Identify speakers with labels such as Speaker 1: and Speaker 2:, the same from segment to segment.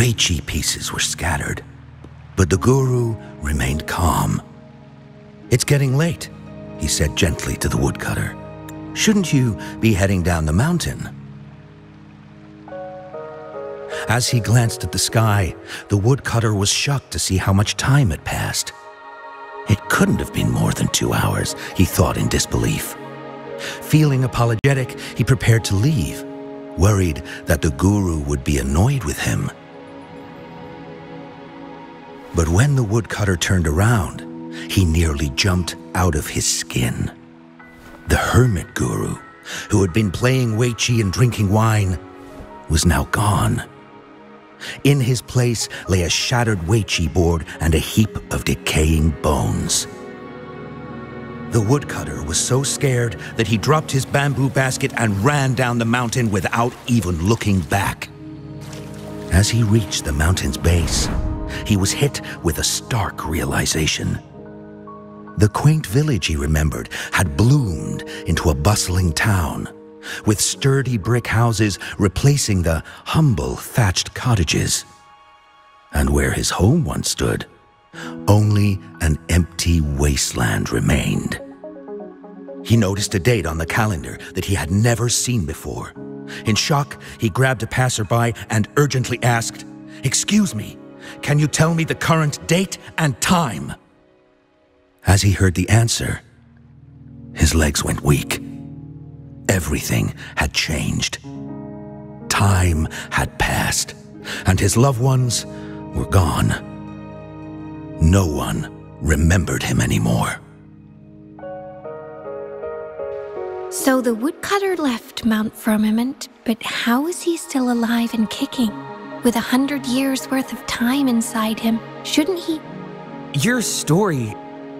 Speaker 1: Wei Chi pieces were scattered, but the guru remained calm. It's getting late, he said gently to the woodcutter. Shouldn't you be heading down the mountain? As he glanced at the sky, the woodcutter was shocked to see how much time had passed. It couldn't have been more than two hours, he thought in disbelief. Feeling apologetic, he prepared to leave, worried that the guru would be annoyed with him. But when the woodcutter turned around, he nearly jumped out of his skin. The hermit guru, who had been playing Wei Chi and drinking wine, was now gone. In his place lay a shattered Wei Chi board and a heap of decaying bones. The woodcutter was so scared that he dropped his bamboo basket and ran down the mountain without even looking back. As he reached the mountain's base, he was hit with a stark realization. The quaint village he remembered had bloomed into a bustling town, with sturdy brick houses replacing the humble thatched cottages. And where his home once stood, only an empty wasteland remained. He noticed a date on the calendar that he had never seen before. In shock, he grabbed a passerby and urgently asked, Excuse me, can you tell me the current date and time? As he heard the answer, his legs went weak. Everything had changed. Time had passed, and his loved ones were gone. No one remembered him anymore.
Speaker 2: So the woodcutter left Mount Firmament, but how is he still alive and kicking? With a hundred years worth of time inside him, shouldn't he?
Speaker 3: Your story,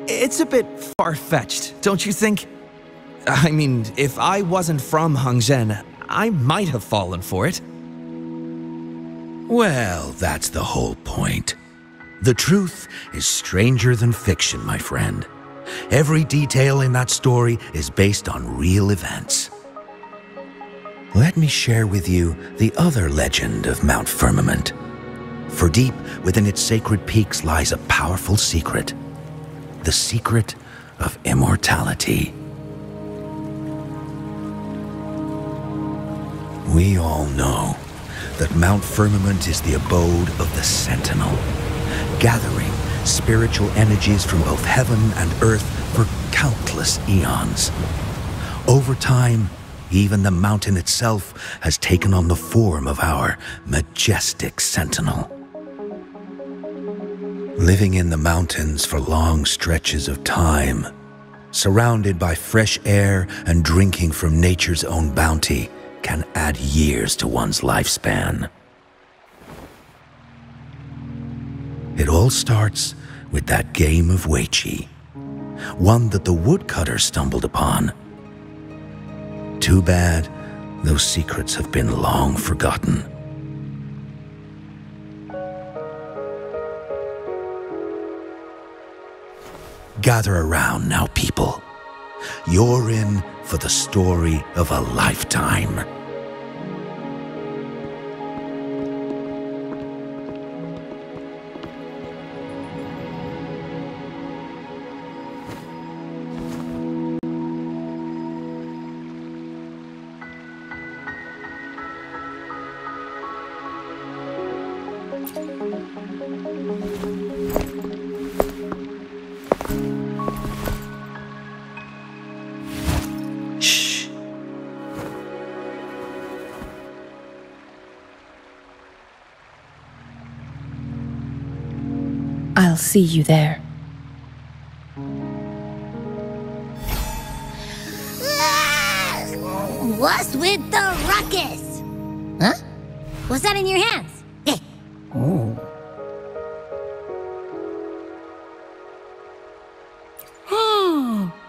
Speaker 3: it's a bit far-fetched, don't you think? I mean, if I wasn't from Hongzhen, I might have fallen for it.
Speaker 1: Well, that's the whole point. The truth is stranger than fiction, my friend. Every detail in that story is based on real events. Let me share with you the other legend of Mount Firmament. For deep within its sacred peaks lies a powerful secret the secret of immortality. We all know that Mount Firmament is the abode of the Sentinel, gathering spiritual energies from both heaven and earth for countless eons. Over time, even the mountain itself has taken on the form of our majestic sentinel. Living in the mountains for long stretches of time, surrounded by fresh air and drinking from nature's own bounty, can add years to one's lifespan. It all starts with that game of Wei Chi, one that the woodcutter stumbled upon. Too bad those secrets have been long forgotten. Gather around now, people. You're in for the story of a lifetime.
Speaker 4: I'll see you there.
Speaker 5: What's with the ruckus? Huh? What's that in your hands? Hmm.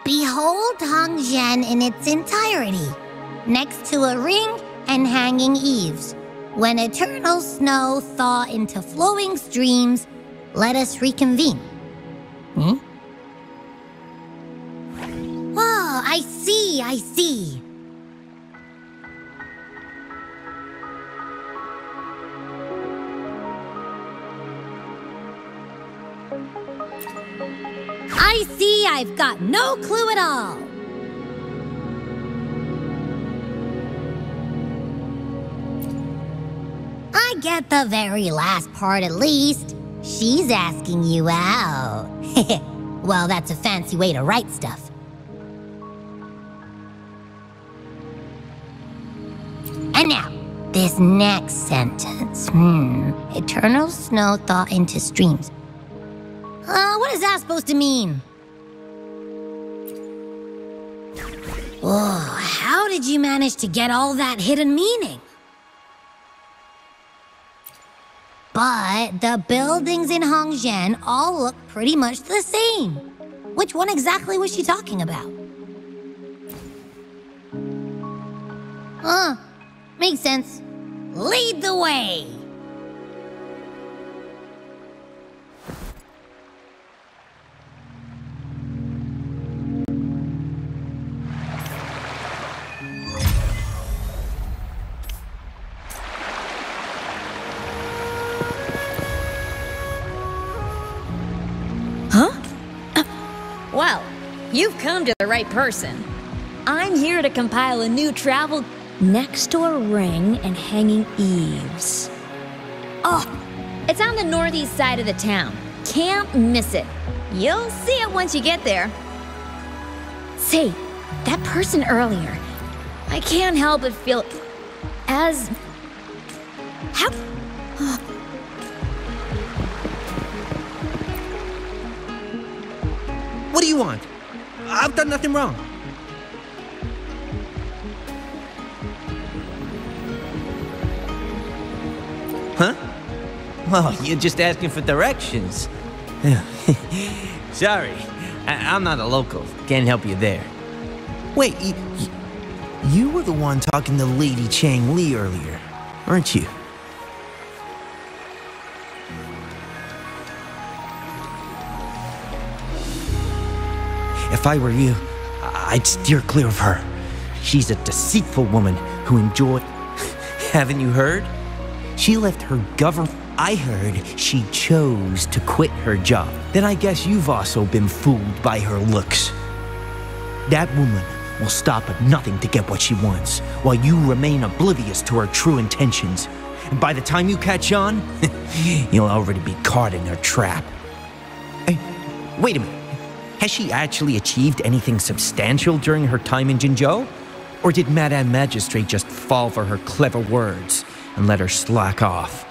Speaker 5: Behold Hongzhen in its entirety, next to a ring and hanging eaves. When eternal snow thaw into flowing streams, let us reconvene. Hmm? Oh, I see, I see. I see I've got no clue at all. I get the very last part at least. She's asking you out. well, that's a fancy way to write stuff. And now, this next sentence. Hmm. Eternal snow thaw into streams. Uh, what is that supposed to mean? Oh, how did you manage to get all that hidden meaning? But the buildings in Hongzhen all look pretty much the same. Which one exactly was she talking about? Huh, makes sense. Lead the way!
Speaker 6: Come to the right person. I'm here to compile a new travel next door ring and hanging eaves. Oh, it's on the northeast side of the town. Can't miss it. You'll see it once you get there. Say, that person earlier, I can't help but feel as. How.
Speaker 3: What do you want? I've done nothing wrong. Huh? Well, you're just asking for directions. Sorry, I- am not a local. Can't help you there. Wait, you were the one talking to Lady Changli earlier, aren't you? If I were you, I'd steer clear of her. She's a deceitful woman who enjoyed. Haven't you heard? She left her government. I heard she chose to quit her job. Then I guess you've also been fooled by her looks. That woman will stop at nothing to get what she wants, while you remain oblivious to her true intentions. And by the time you catch on, you'll already be caught in her trap. Hey, wait a minute. Has she actually achieved anything substantial during her time in Jinzhou? Or did Madame Magistrate just fall for her clever words and let her slack off?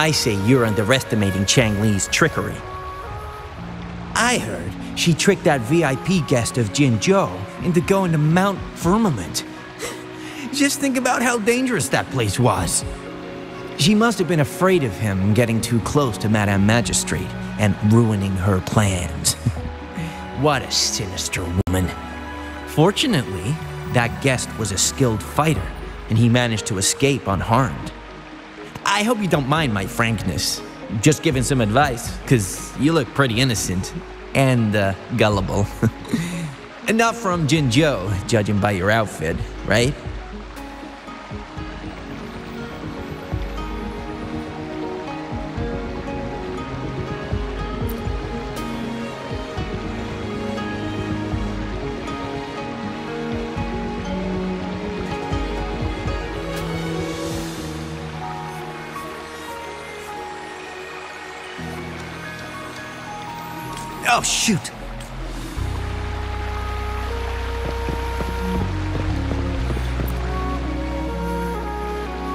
Speaker 3: I say you're underestimating Changli's trickery. I heard she tricked that VIP guest of Jinzhou into going to Mount Firmament. Just think about how dangerous that place was. She must have been afraid of him getting too close to Madame Magistrate and ruining her plans. what a sinister woman. Fortunately, that guest was a skilled fighter, and he managed to escape unharmed. I hope you don't mind my frankness. Just giving some advice, because you look pretty innocent and uh, gullible. not from Jinzhou, judging by your outfit, right? Shoot.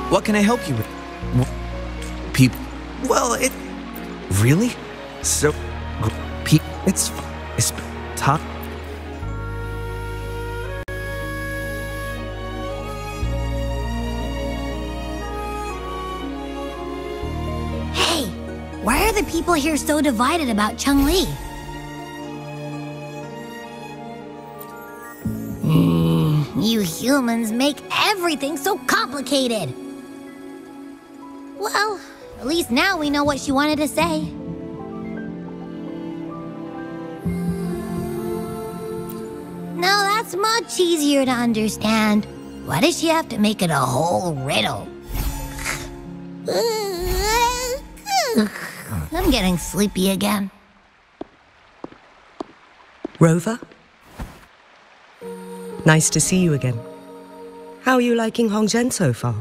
Speaker 3: What can I help you with? People. Well, it. Really? So. Pe- it's. It's. Top.
Speaker 5: Hey, why are the people here so divided about Changli? Humans make everything so complicated. Well, at least now we know what she wanted to say. Now that's much easier to understand. Why does she have to make it a whole riddle? I'm getting sleepy again.
Speaker 7: Rover? Nice to see you again. How are you liking Hongzhen so far?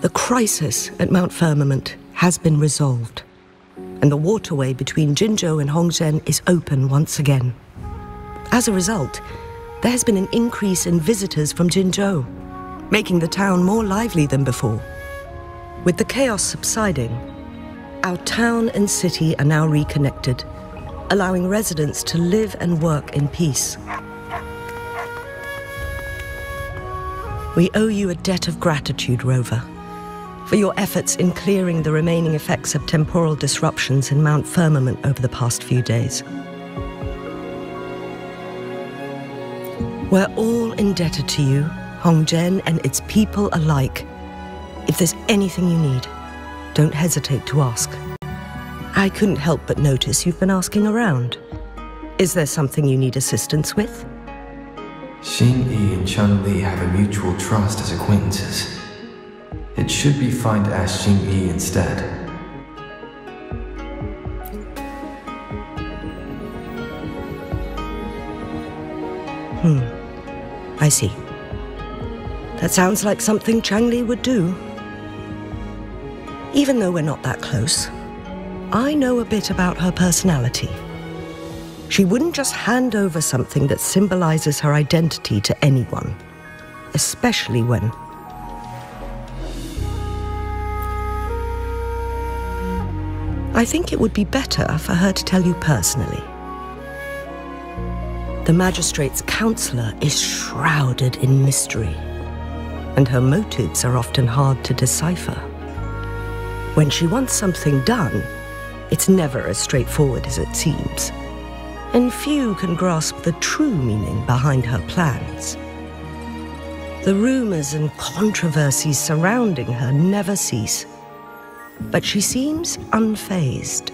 Speaker 7: The crisis at Mount Firmament has been resolved, and the waterway between Jinzhou and Hongzhen is open once again. As a result, there has been an increase in visitors from Jinzhou, making the town more lively than before. With the chaos subsiding, our town and city are now reconnected, allowing residents to live and work in peace. We owe you a debt of gratitude, Rover, for your efforts in clearing the remaining effects of temporal disruptions in Mount Firmament over the past few days. We're all indebted to you, Hongzhen and its people alike. If there's anything you need, don't hesitate to ask. I couldn't help but notice you've been asking around. Is there something you need assistance with?
Speaker 8: Xing Yi and Changli have a mutual trust as acquaintances. It should be fine to ask Xing Yi instead.
Speaker 7: Hmm. I see. That sounds like something Changli would do. Even though we're not that close, I know a bit about her personality. She wouldn't just hand over something that symbolizes her identity to anyone, especially when. I think it would be better for her to tell you personally. The magistrate's counselor is shrouded in mystery, and her motives are often hard to decipher. When she wants something done, it's never as straightforward as it seems, and few can grasp the true meaning behind her plans. The rumors and controversies surrounding her never cease, but she seems unfazed.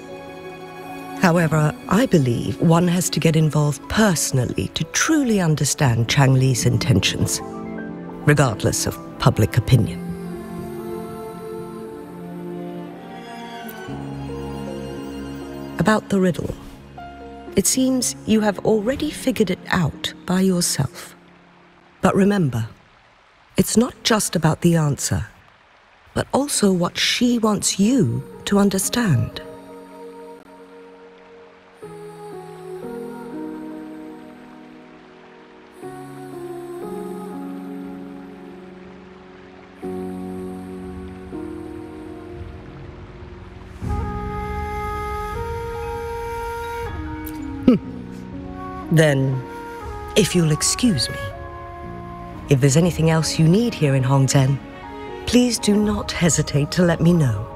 Speaker 7: However, I believe one has to get involved personally to truly understand Changli's intentions, regardless of public opinion. About the riddle. It seems you have already figured it out by yourself. But remember, it's not just about the answer, but also what she wants you to understand. Then, if you'll excuse me, if there's anything else you need here in Hongzhen, please do not hesitate to let me know.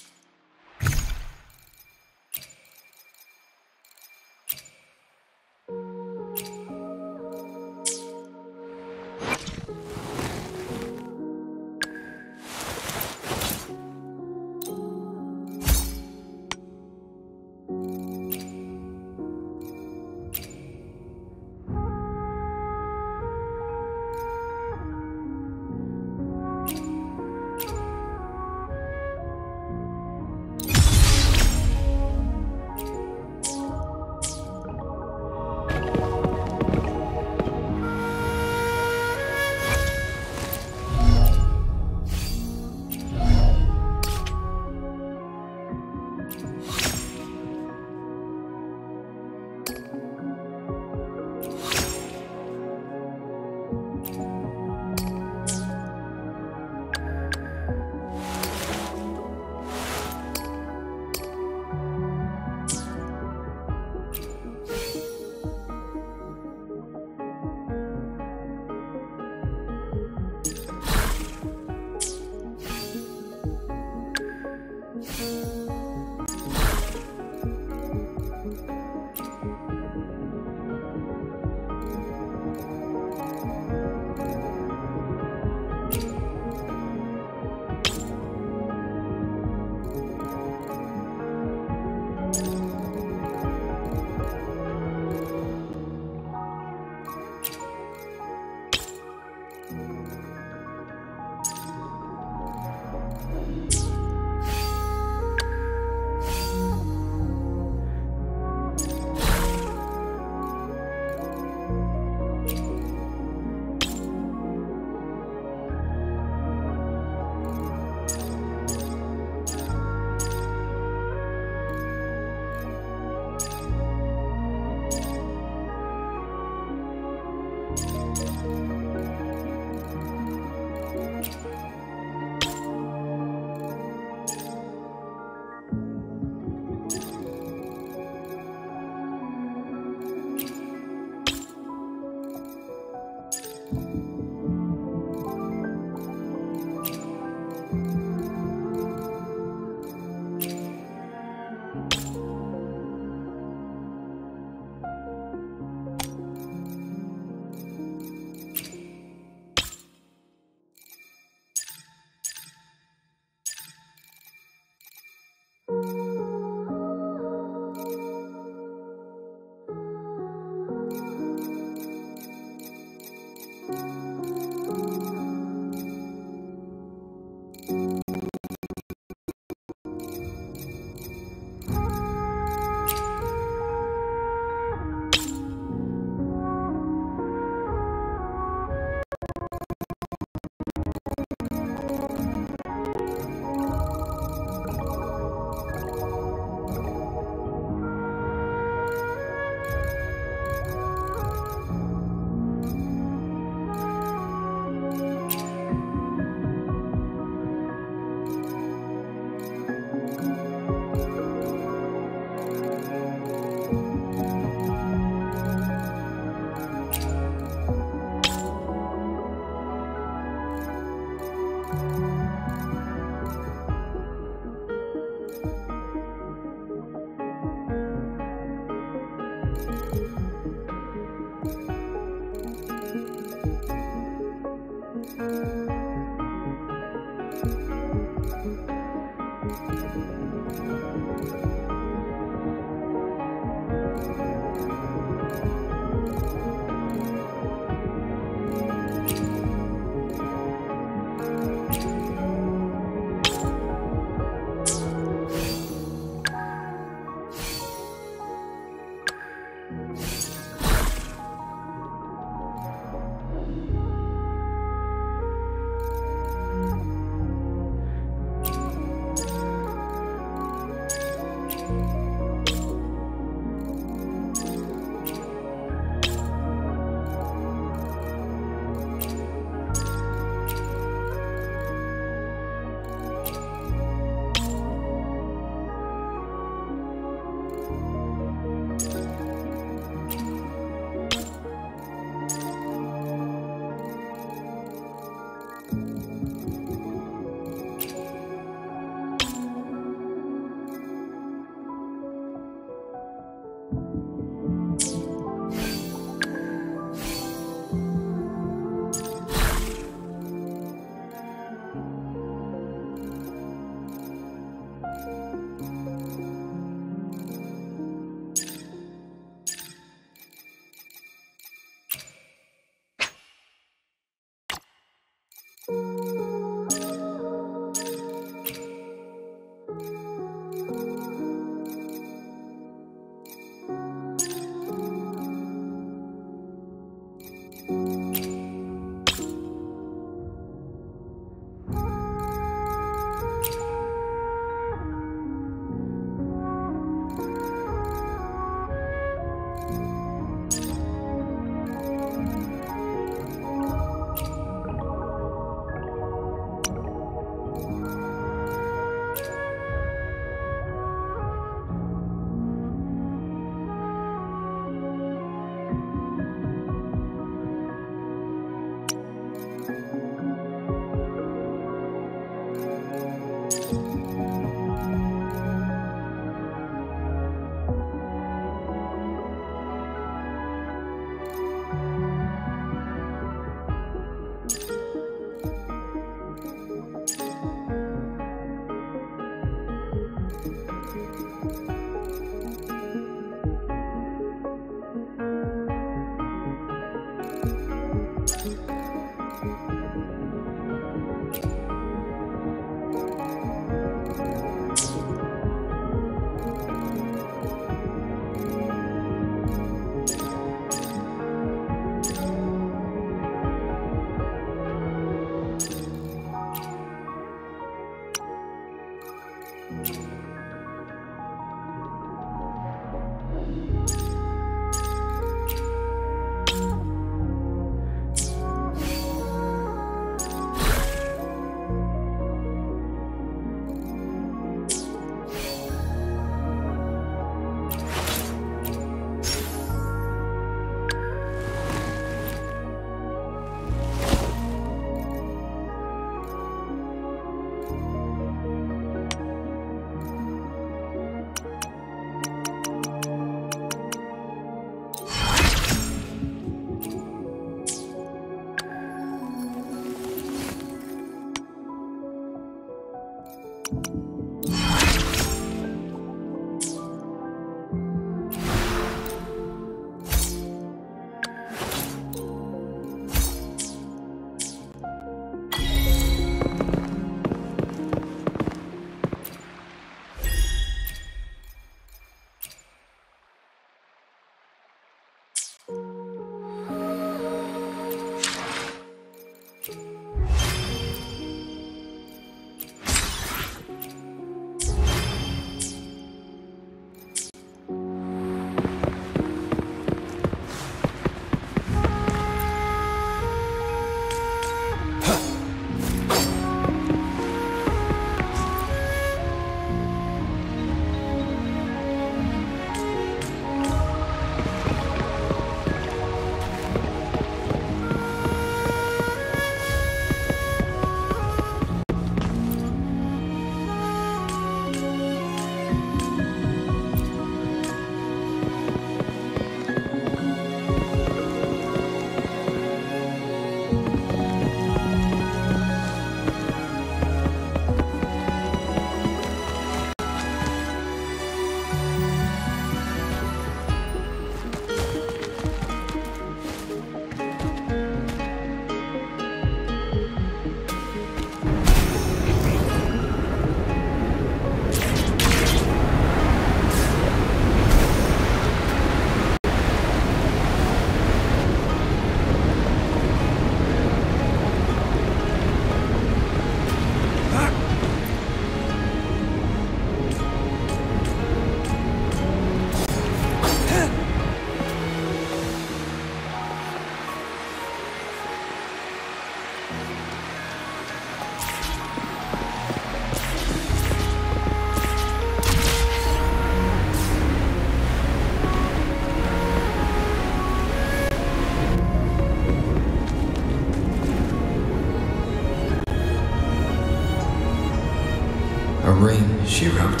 Speaker 8: She wrote.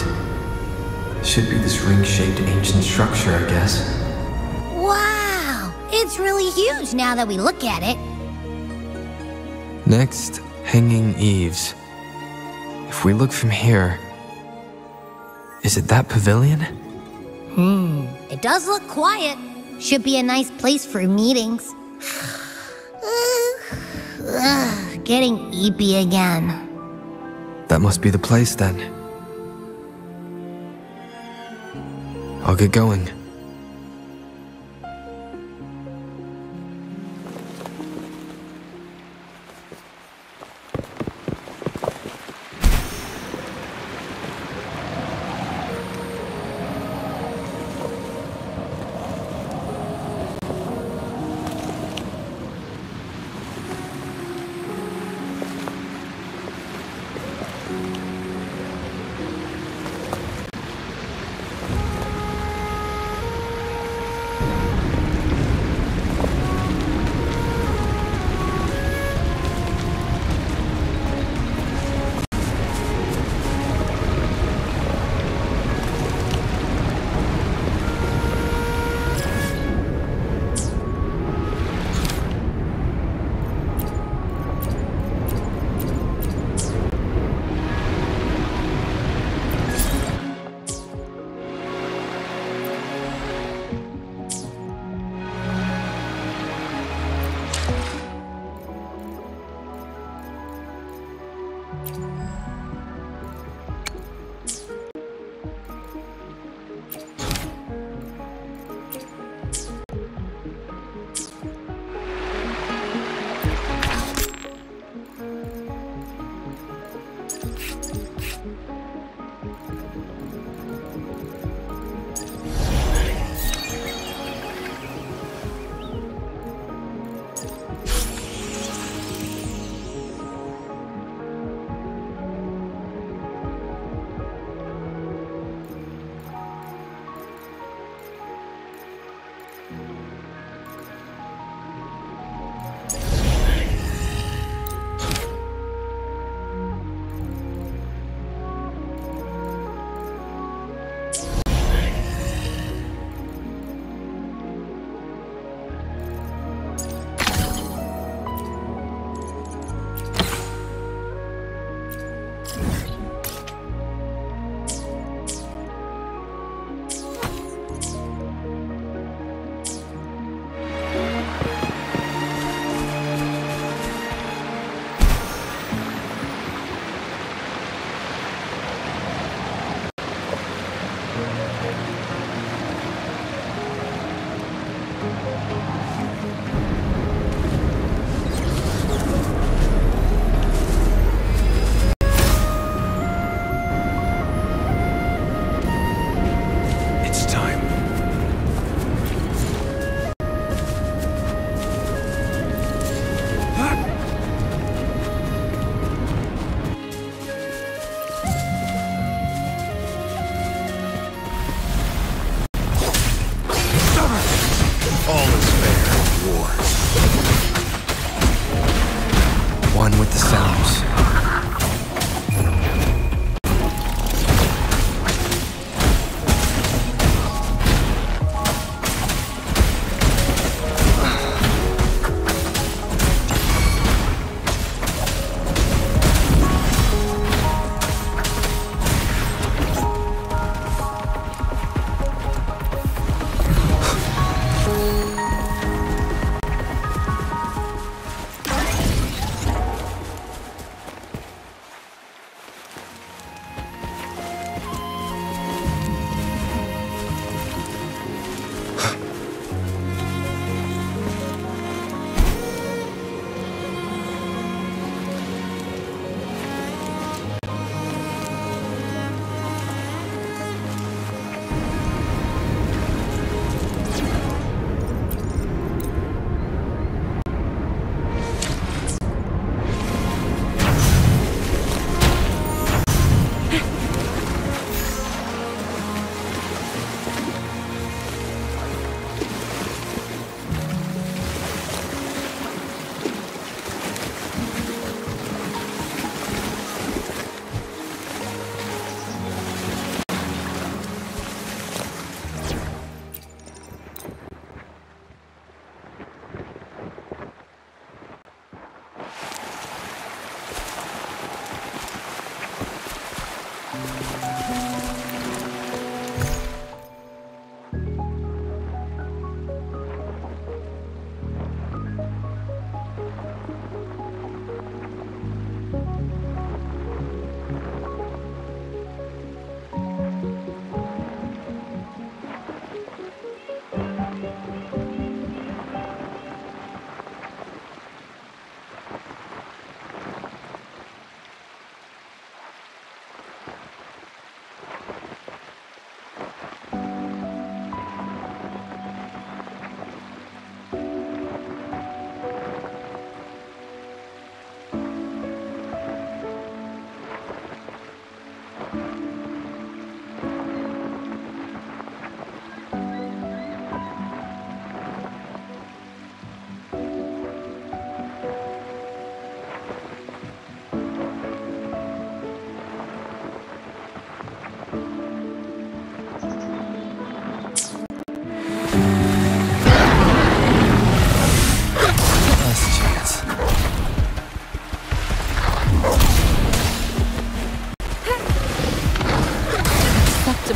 Speaker 8: Should be this ring-shaped ancient structure, I guess.
Speaker 5: Wow! It's really huge now that we look at it.
Speaker 8: Next, hanging eaves. If we look from here, is it that pavilion?
Speaker 5: Hmm, it does look quiet. Should be a nice place for meetings. Ugh, getting eepy again.
Speaker 8: That must be the place then. I'll get going.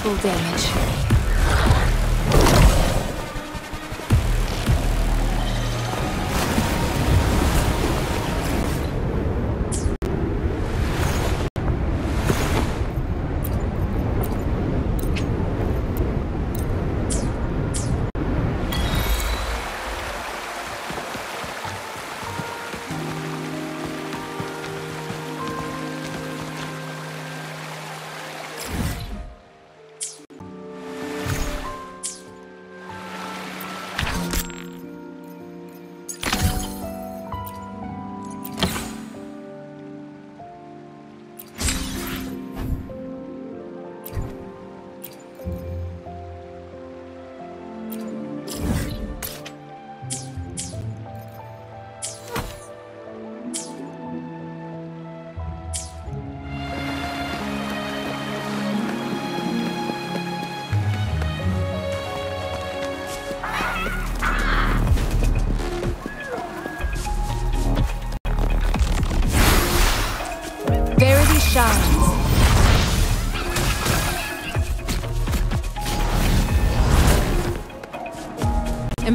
Speaker 9: Triple damage.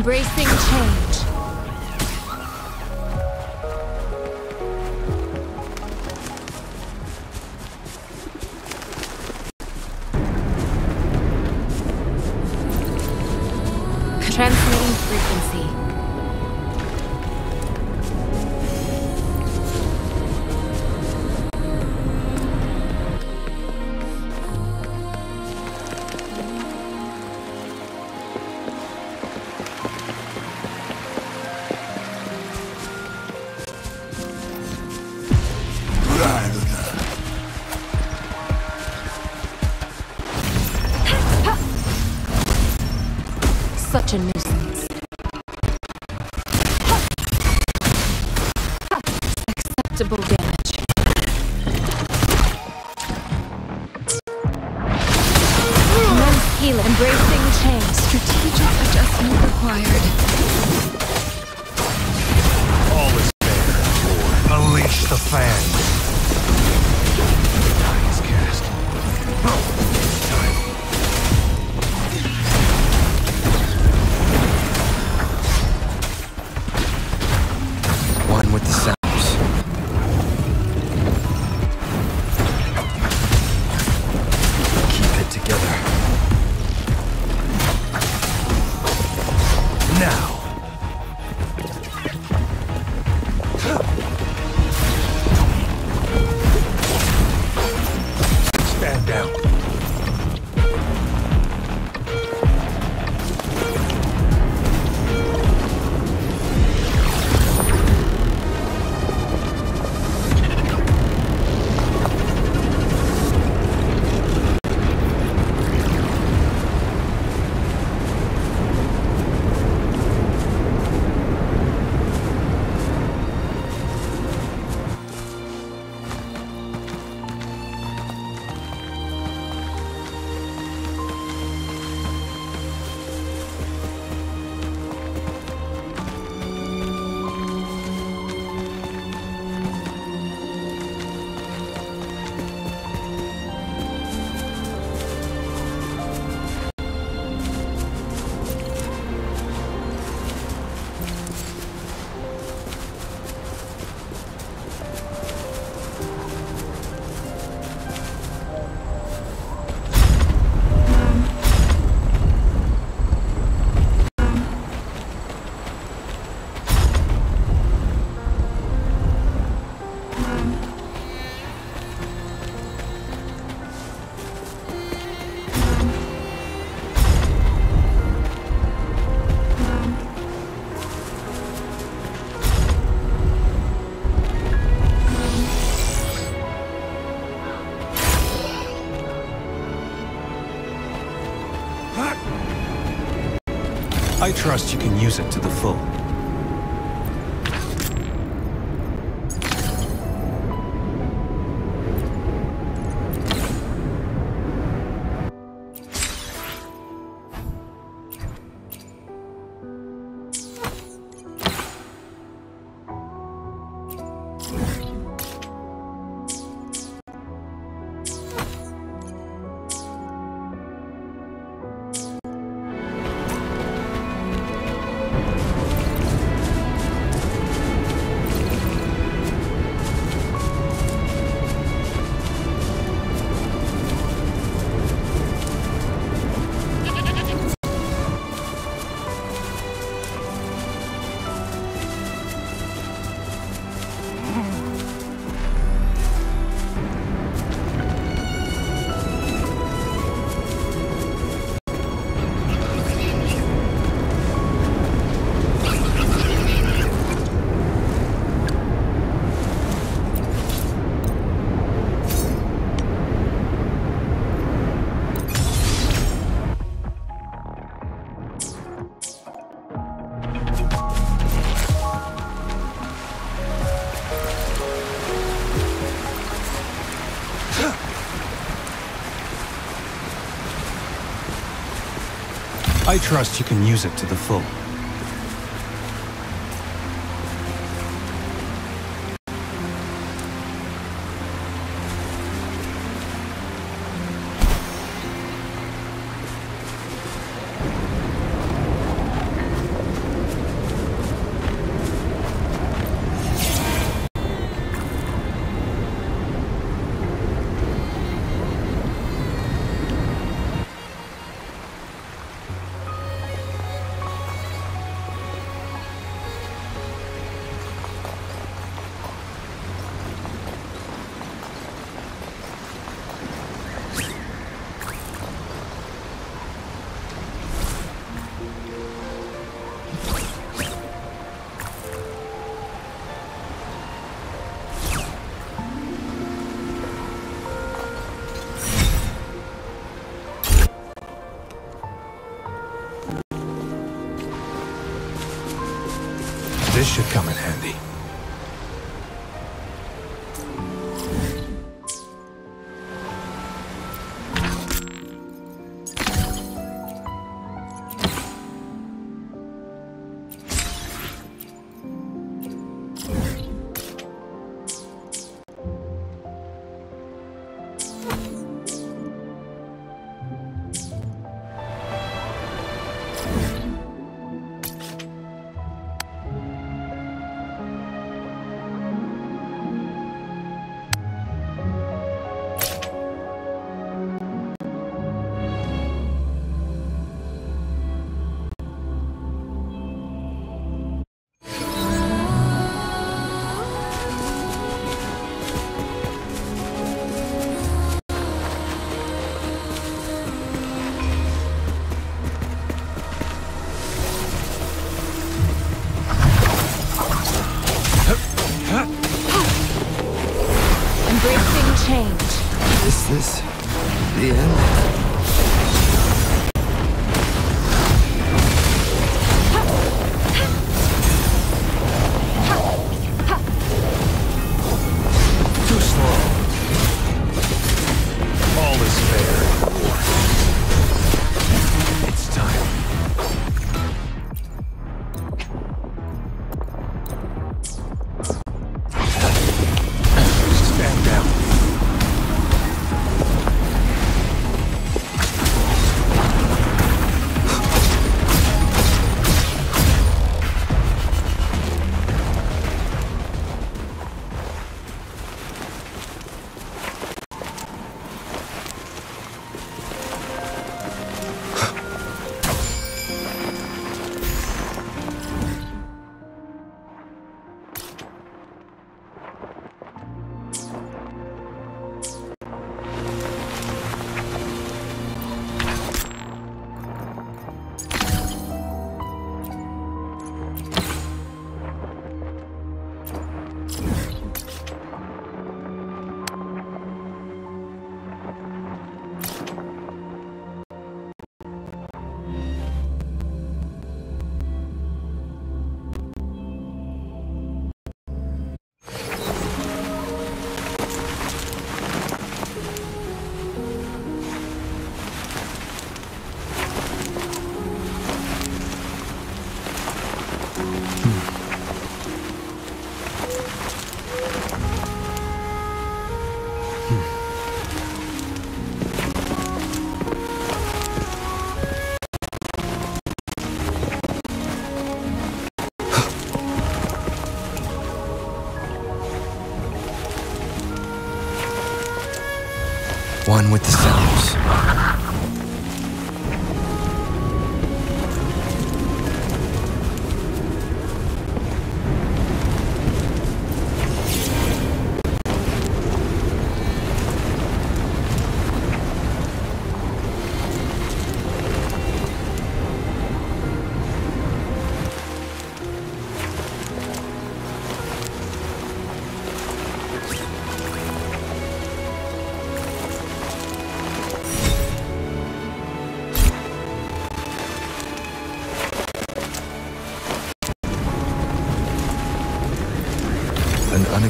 Speaker 9: Embracing change.
Speaker 10: I trust you can use it to the full. I trust you can use it to the full.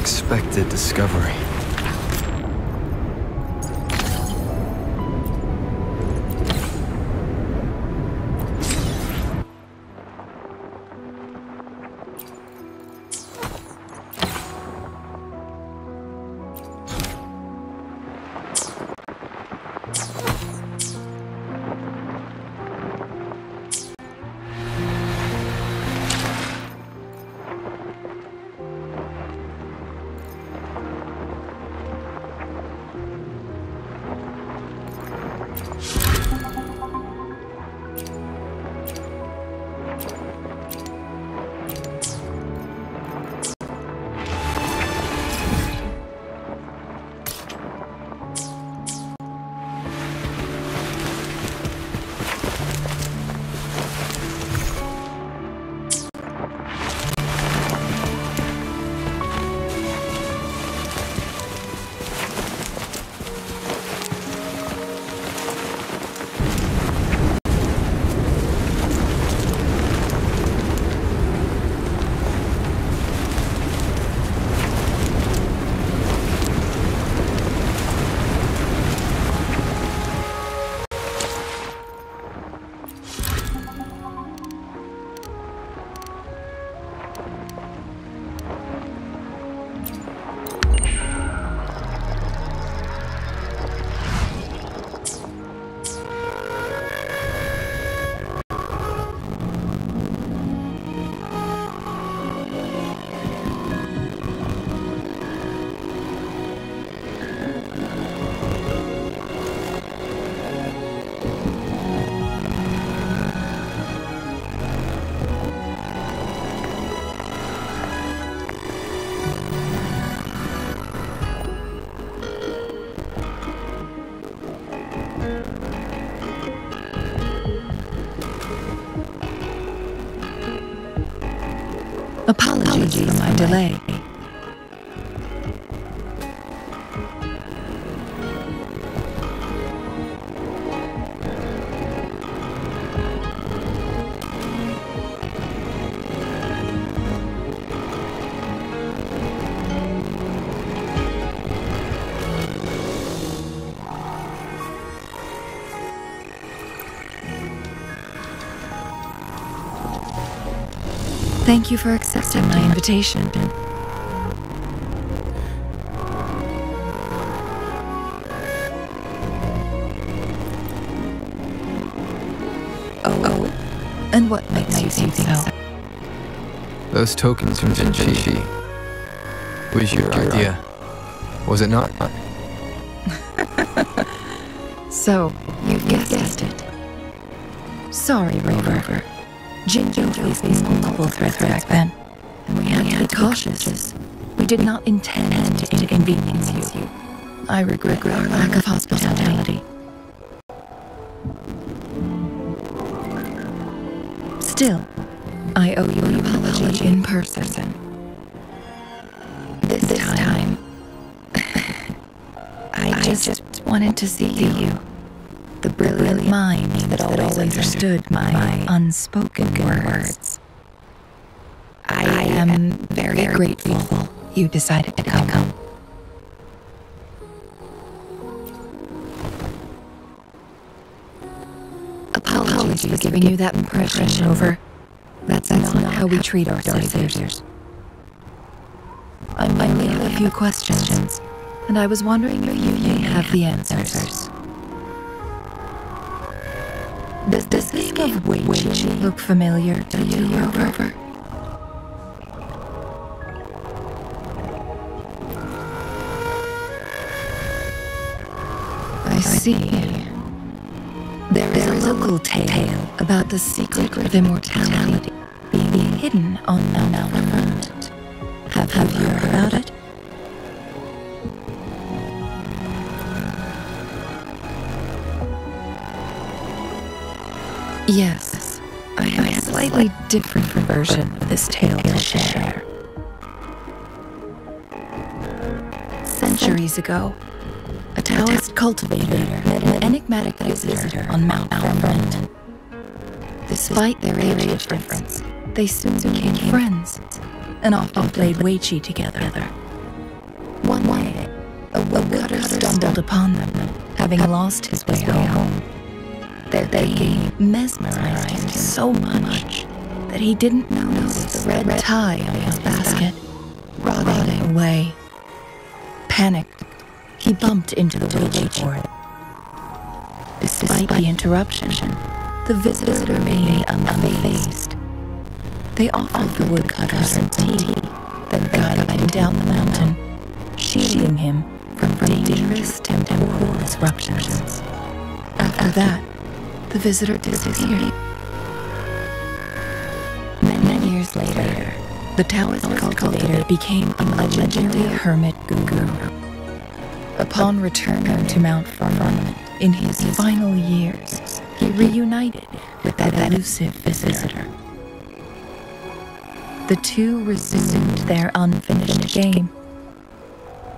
Speaker 8: unexpected discovery.
Speaker 4: Delay. Thank you for accepting my invitation. Oh, oh. And what makes you think so?
Speaker 8: Those tokens from Jinchi was your idea, was it not?
Speaker 4: Threats back then, and we had to be cautious. We did not intend to inconvenience you. I regret our lack of hospitality. Still, I owe you an apology in person. This, time, I just wanted to see you. The brilliant mind that always understood my unspoken words. Am very grateful you decided to come. Apologies for giving you that impression, Rover. That's, that's not how we treat our saviors. I only have a few questions, and I was wondering if you may have the answers. Does this name of Weiqi look familiar to you, Rover? There is a local tale about the secret of immortality being hidden on Mount Firmament. Have, have you heard about it? Yes, I have a slightly different version of this tale to share. Centuries ago, Taoist cultivator met an enigmatic visitor on Mount Firmament. Despite their age difference, they soon became friends and often played Weiqi together. One day, a woodcutter stumbled upon them, having lost his way home. Their game mesmerized him so much that he didn't notice the red tie on his basket rotting away. Panicked, he bumped into the Weiqi board. Despite the interruption, the visitor remained unfazed. They offered the woodcutter some tea, then guided him down the mountain, shielding him from dangerous temporal disruptions. After that, the visitor disappeared. Many years later, the Taoist cultivator became a legendary hermit guru. Upon returning to Mount Firmament in his final years, he reunited with that elusive visitor. The two resumed their unfinished game.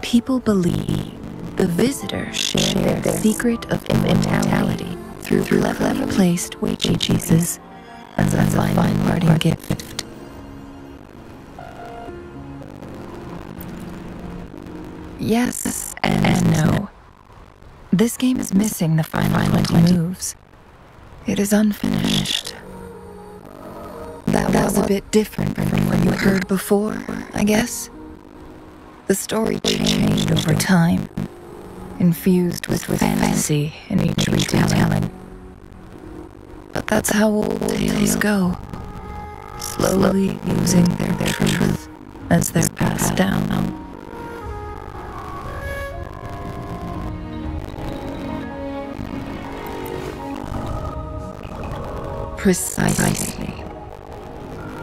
Speaker 4: People believe the visitor shared the secret of immortality through cleverly placed Weiqi cheeses as a fine parting gift. Yes. This game is missing the final 20 moves. It is unfinished. That was a bit different from what you heard before, I guess. The story changed over time, infused with fantasy in each retelling. But that's how old tales go, slowly losing their, truth as they're passed down. Precisely.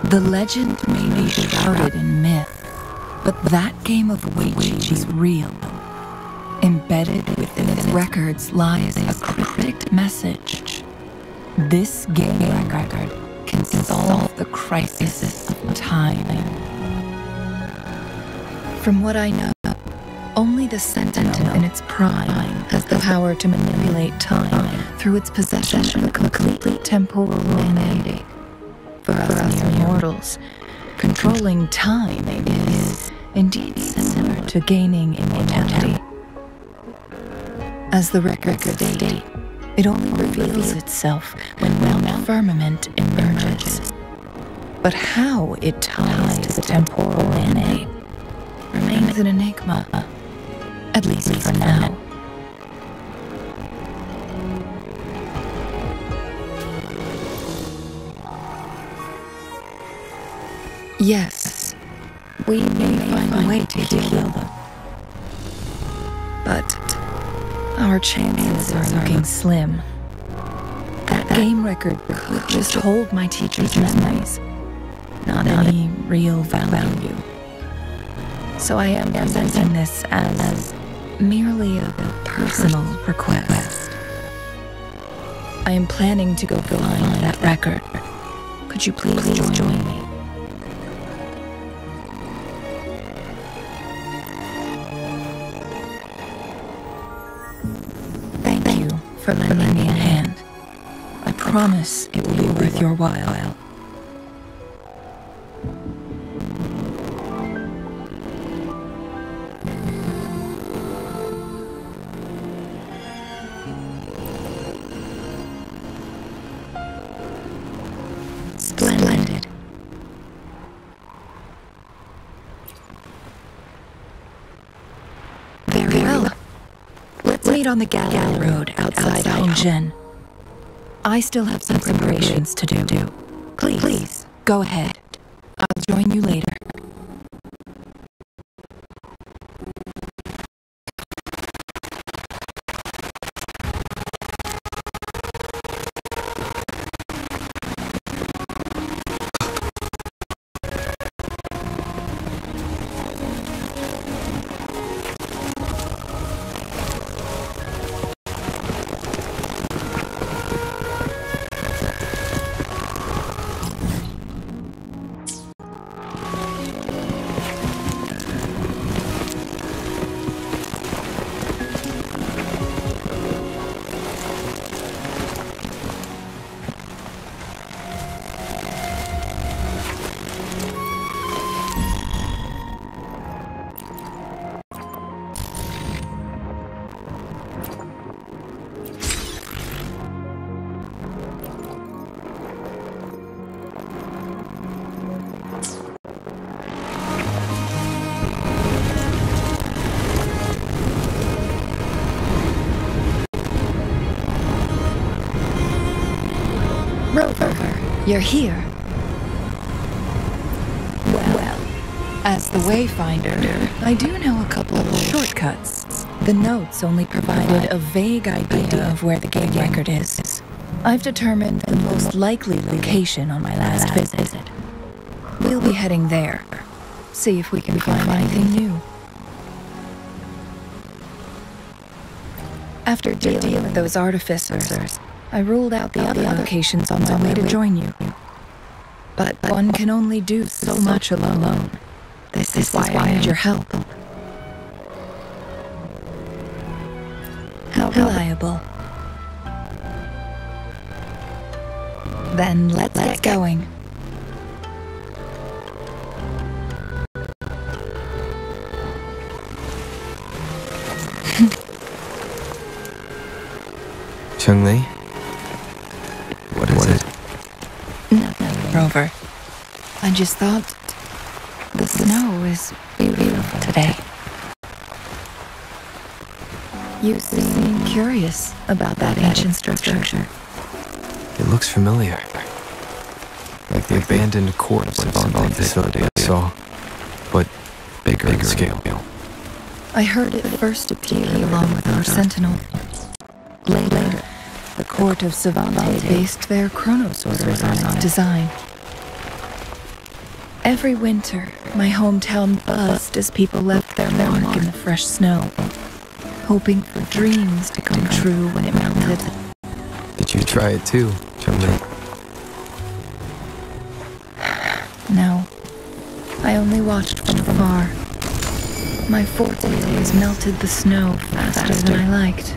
Speaker 4: The legend may be shrouded in myth, but that game of Weiqi is real. Embedded within its records lies a cryptic message. This game record can can solve the crisis of time. From what I know, only the Sentinel in its prime has the power to manipulate time through its possession of a complete temporal mandate. For us mere mortals, controlling time is indeed similar to gaining immortality. As the record state, it only reveals itself when Mount Firmament emerges. But how it ties to the temporal mandate remains an enigma, at least for now. Yes, we may find a way to heal them. But our chances are looking slim. That game record could just hold my teacher's memories, not any real value. So I am presenting this as merely a personal request. I am planning to go find that record. Could you please join me? Thank you for lending me a hand. I promise it will be worth your while. On the Galley Road outside Hongzhen. I still have some preparations to do. Please, please, go ahead. You're here. Well, as the Wayfinder, I do know a couple of shortcuts. The notes only provided a vague idea of where the game record is. I've determined the most likely location on my last visit. We'll be heading there. See if we can find anything new. After dealing with those artificers, I ruled out the other locations on my way to join you. But one can only do so much alone. This is why I need your help. How reliable. Then let's get going. Changli? Just thought the snow is beautiful today. You seem curious about that ancient structure.
Speaker 8: It looks familiar. Like the abandoned court of Savantae facility I saw, but bigger, in scale.
Speaker 4: I heard it first appear along with our sentinel. Later, the court of Savantae based their Chronos orders on its design. Every winter, my hometown buzzed as people left their mark in the fresh snow, hoping for dreams to come true when it melted.
Speaker 8: Did you try it too, Chumlin? No.
Speaker 4: I only watched from afar. My forte has melted the snow faster, faster. than I liked.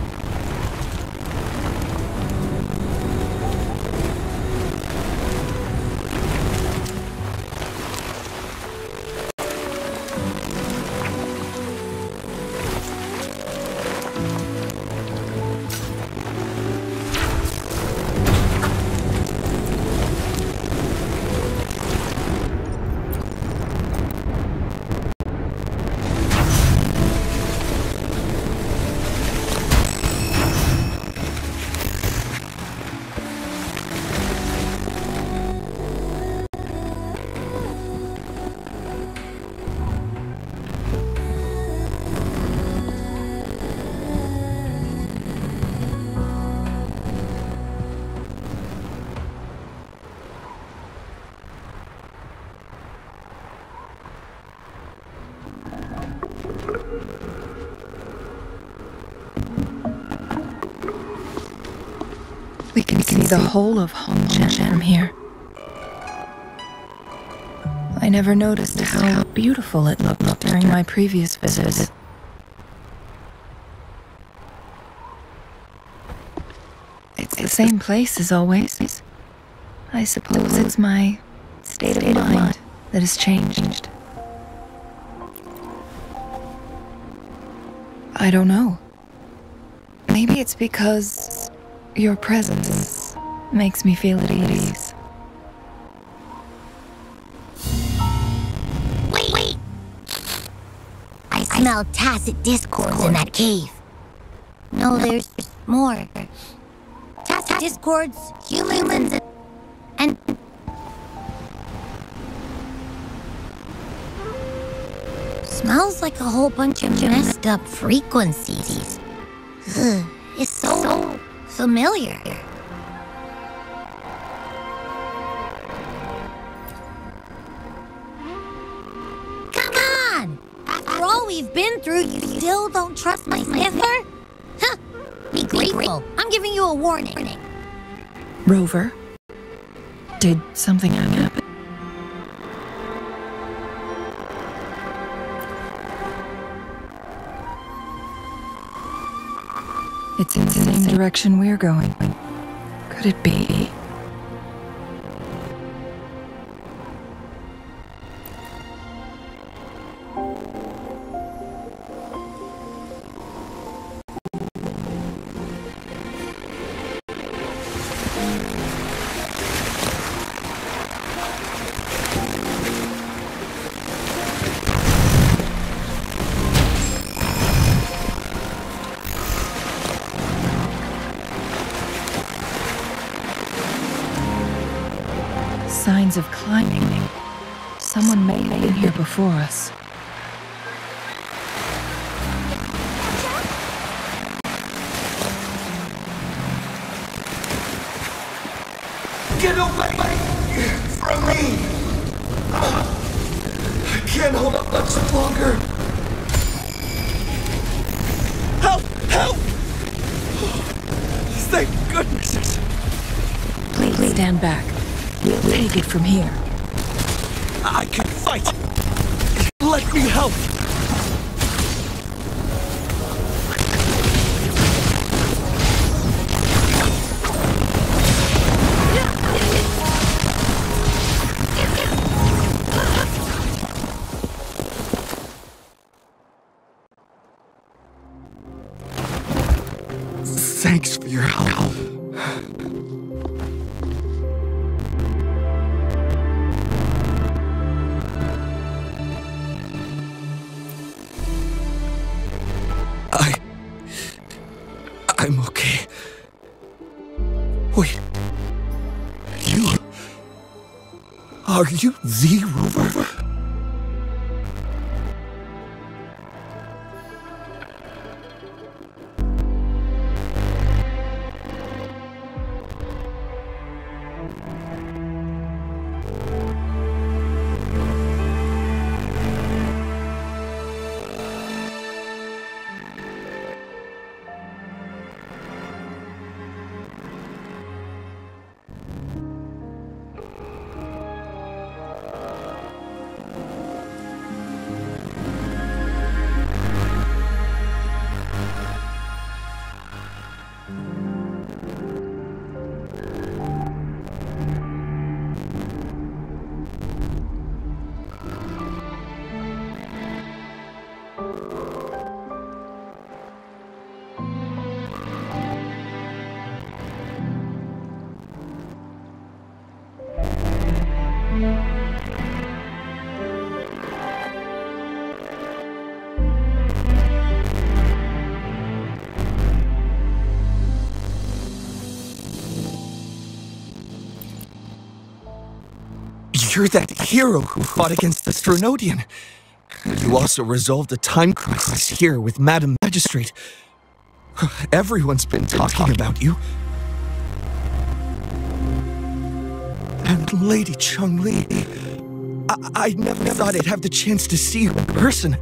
Speaker 4: The whole of Hongjian from here. I never noticed how beautiful it looked during my previous visit. It's the same place as always. I suppose it's my state of mind that has changed. I don't know. Maybe it's because your presence makes me feel at ease.
Speaker 5: Wait, wait! I smell Tacet Discords in that cave. No, there's more. Tacet Discords, humans, and. Smells like a whole bunch of messed up frequencies. Ugh, it's so familiar. Through, you still don't trust my sniffer? Huh! Be grateful. I'm giving you a warning.
Speaker 4: Rover, did something happen? It's in the same direction we're going. Could it be?
Speaker 11: You're that hero who fought against the Threnodian. You also resolved a time crisis here with Madam Magistrate. Everyone's been talking about you. And Lady Changli. I, I never thought I'd have the chance to see her in person.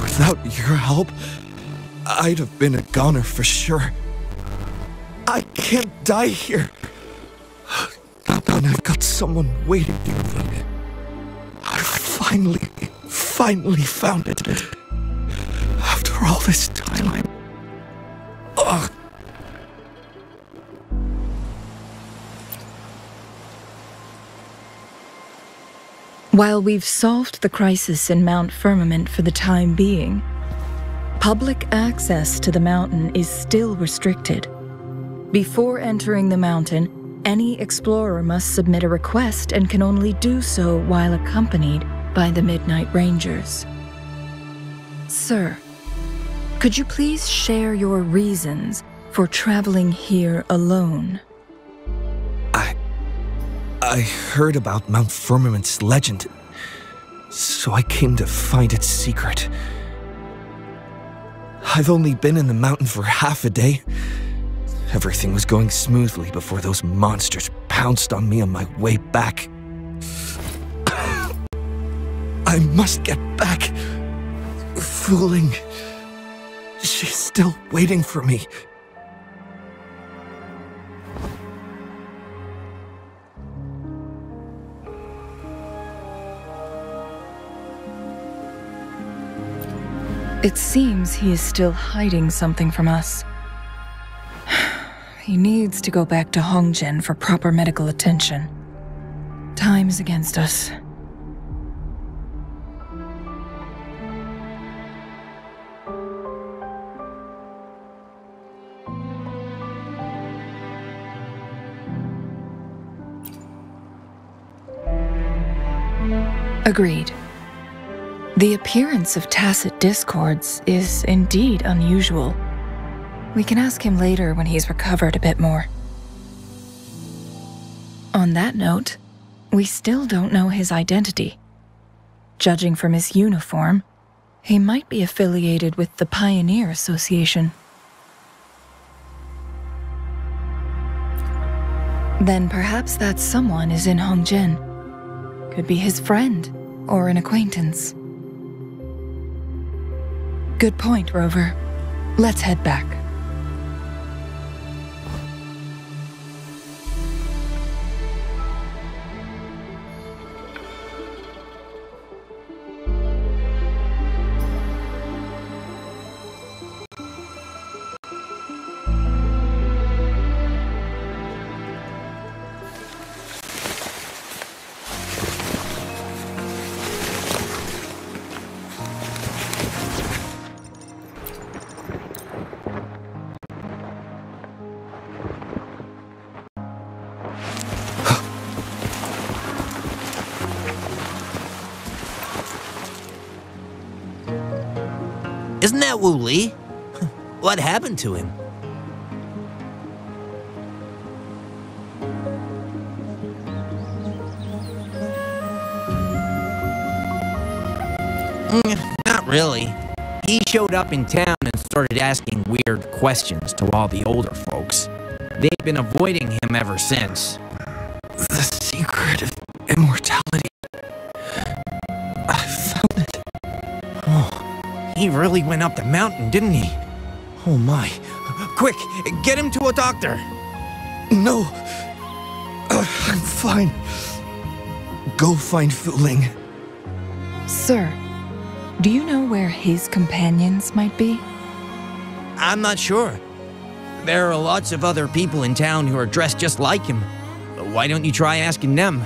Speaker 11: Without your help, I'd have been a goner for sure. I can't die here. I've got someone waiting for me. I finally, finally found it. After all this time. Ugh.
Speaker 4: While we've solved the crisis in Mount Firmament for the time being, public access to the mountain is still restricted. Before entering the mountain, any explorer must submit a request and can only do so while accompanied by the Midnight Rangers. Sir, could you please share your reasons for traveling here alone?
Speaker 11: I I heard about Mount Firmament's legend, so I came to find its secret. I've only been in the mountain for half a day. Everything was going smoothly before those monsters pounced on me on my way back. I must get back. Fu Ling. She's still waiting for me.
Speaker 4: It seems he is still hiding something from us. He needs to go back to Hongzhen for proper medical attention. Time is against us. Agreed. The appearance of Tacet Discords is indeed unusual. We can ask him later when he's recovered a bit more. On that note, we still don't know his identity. Judging from his uniform, he might be affiliated with the Pioneer Association. Then perhaps that someone is in Hongzhen. Could be his friend or an acquaintance. Good point, Rover. Let's head back.
Speaker 3: What happened to him? Mm, not really. He showed up in town and started asking weird questions to all the older folks. They've been avoiding him ever since.
Speaker 11: The secret of immortality. I found it.
Speaker 3: Oh, he really went up the mountain, didn't he? Oh my. Quick, get him to a doctor.
Speaker 11: No. Uh, I'm fine. Go find Fu Ling.
Speaker 4: Sir, do you know where his companions might be?
Speaker 3: I'm not sure. There are lots of other people in town who are dressed just like him. Why don't you try asking them?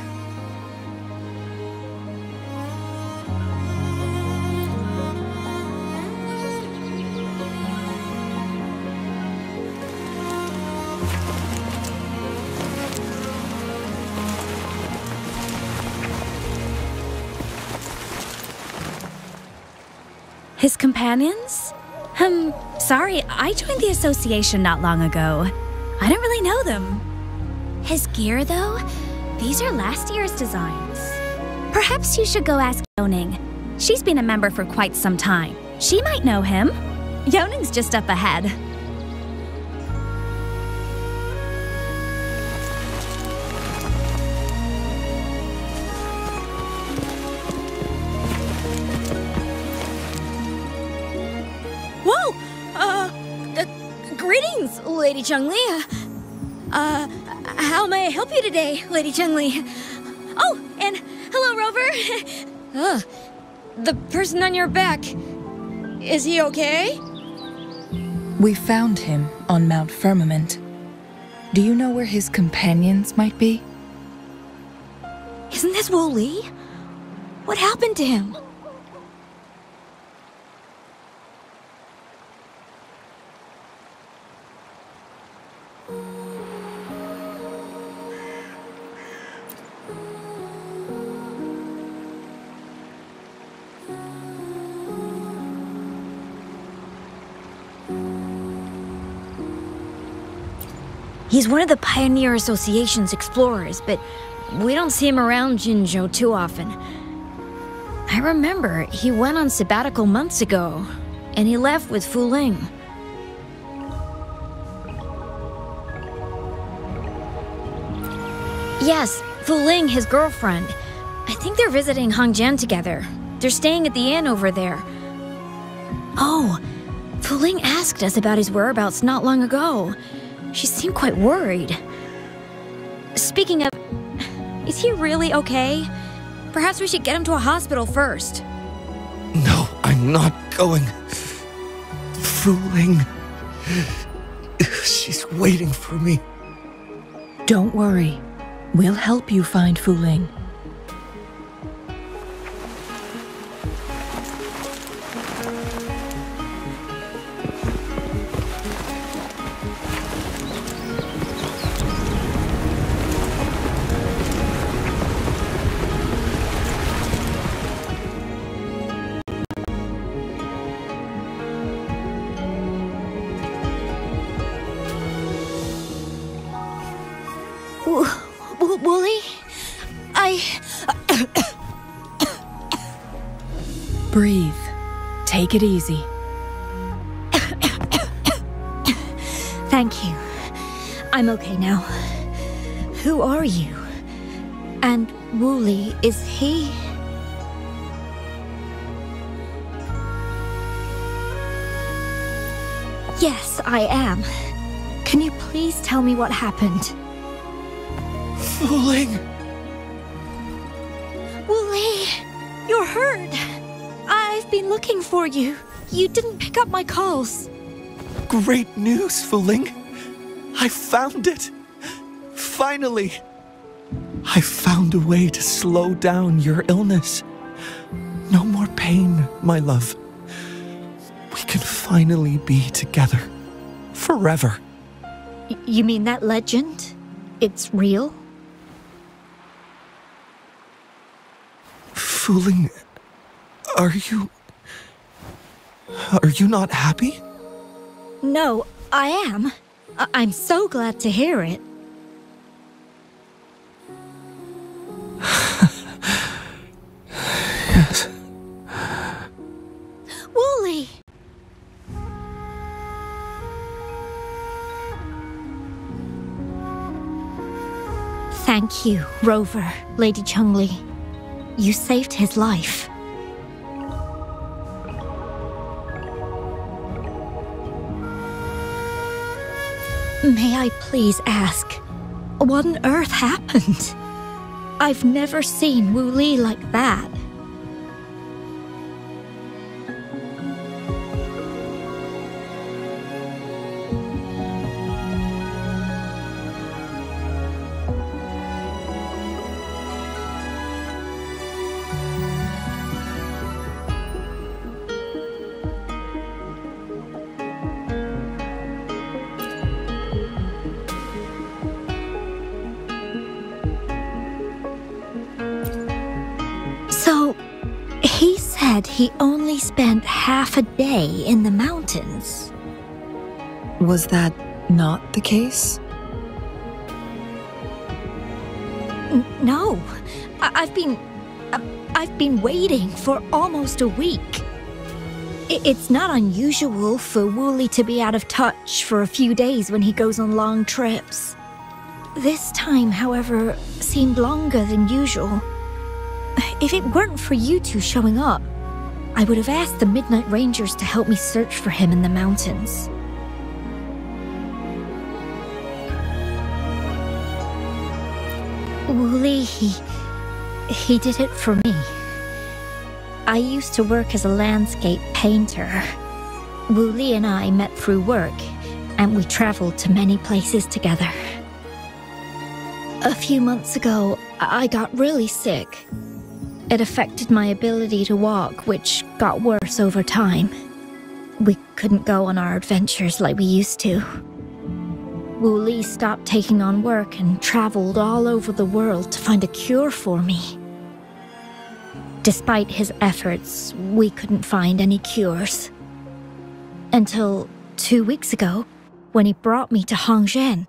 Speaker 12: His companions? Um, sorry, I joined the association not long ago. I don't really know them.
Speaker 13: His gear, though? These are last year's designs. Perhaps you should go ask Yoning. She's been a member for quite some time. She might know him. Yoning's just up ahead.
Speaker 12: Lady Changli. Uh, how may I help you today, Lady Changli? Oh, and hello, Rover. Ugh, the person on your back. Is he okay?
Speaker 4: We found him on Mount Firmament. Do you know where his companions might be?
Speaker 12: Isn't this Wu Li? What happened to him? He's one of the Pioneer Association's explorers, but we don't see him around Jinzhou too often. I remember he went on sabbatical months ago, and he left with Fu Ling. Yes, Fu Ling, his girlfriend. I think they're visiting Hongzhen together. They're staying at the inn over there. Oh, Fu Ling asked us about his whereabouts not long ago. She seemed quite worried. Speaking of, is he really okay? Perhaps we should get him to a hospital first.
Speaker 11: No, I'm not going. Fu Ling. She's waiting for me.
Speaker 4: Don't worry. We'll help you find Fu Take it easy.
Speaker 12: Thank you. I'm okay now. Who are you? And Wu Li, is he. Yes, I am. Can you please tell me what happened? Fu Ling. Looking for you. You didn't pick up my calls.
Speaker 11: Great news, Fu Ling. I found it. Finally. I found a way to slow down your illness. No more pain, my love. We can finally be together. Forever.
Speaker 12: Y- you mean that legend? It's real?
Speaker 11: Fu Ling. Are you. Are you not happy?
Speaker 12: No, I am. I- I'm so glad to hear it.
Speaker 11: Yes.
Speaker 12: Wu Li! Thank you, Rover, Lady Changli. You saved his life. May I please ask, what on earth happened? I've never seen Wu Li like that. Said he only spent half a day in the mountains.
Speaker 4: Was that not the case?
Speaker 14: N- no. I- have been. I- I've been waiting for almost a week. I- it's not unusual for Wu Li to be out of touch for a few days when he goes on long trips. This time, however, seemed longer than usual. If it weren't for you two showing up, I would have asked the Midnight Rangers to help me search for him in the mountains. Wu Li, he. he did it for me. I used to work as a landscape painter. Wu Li and I met through work, and we traveled to many places together. A few months ago, I got really sick. It affected my ability to walk, which got worse over time. We couldn't go on our adventures like we used to. Wu Li stopped taking on work and traveled all over the world to find a cure for me. Despite his efforts, we couldn't find any cures. Until two weeks ago, when he brought me to Hongzhen,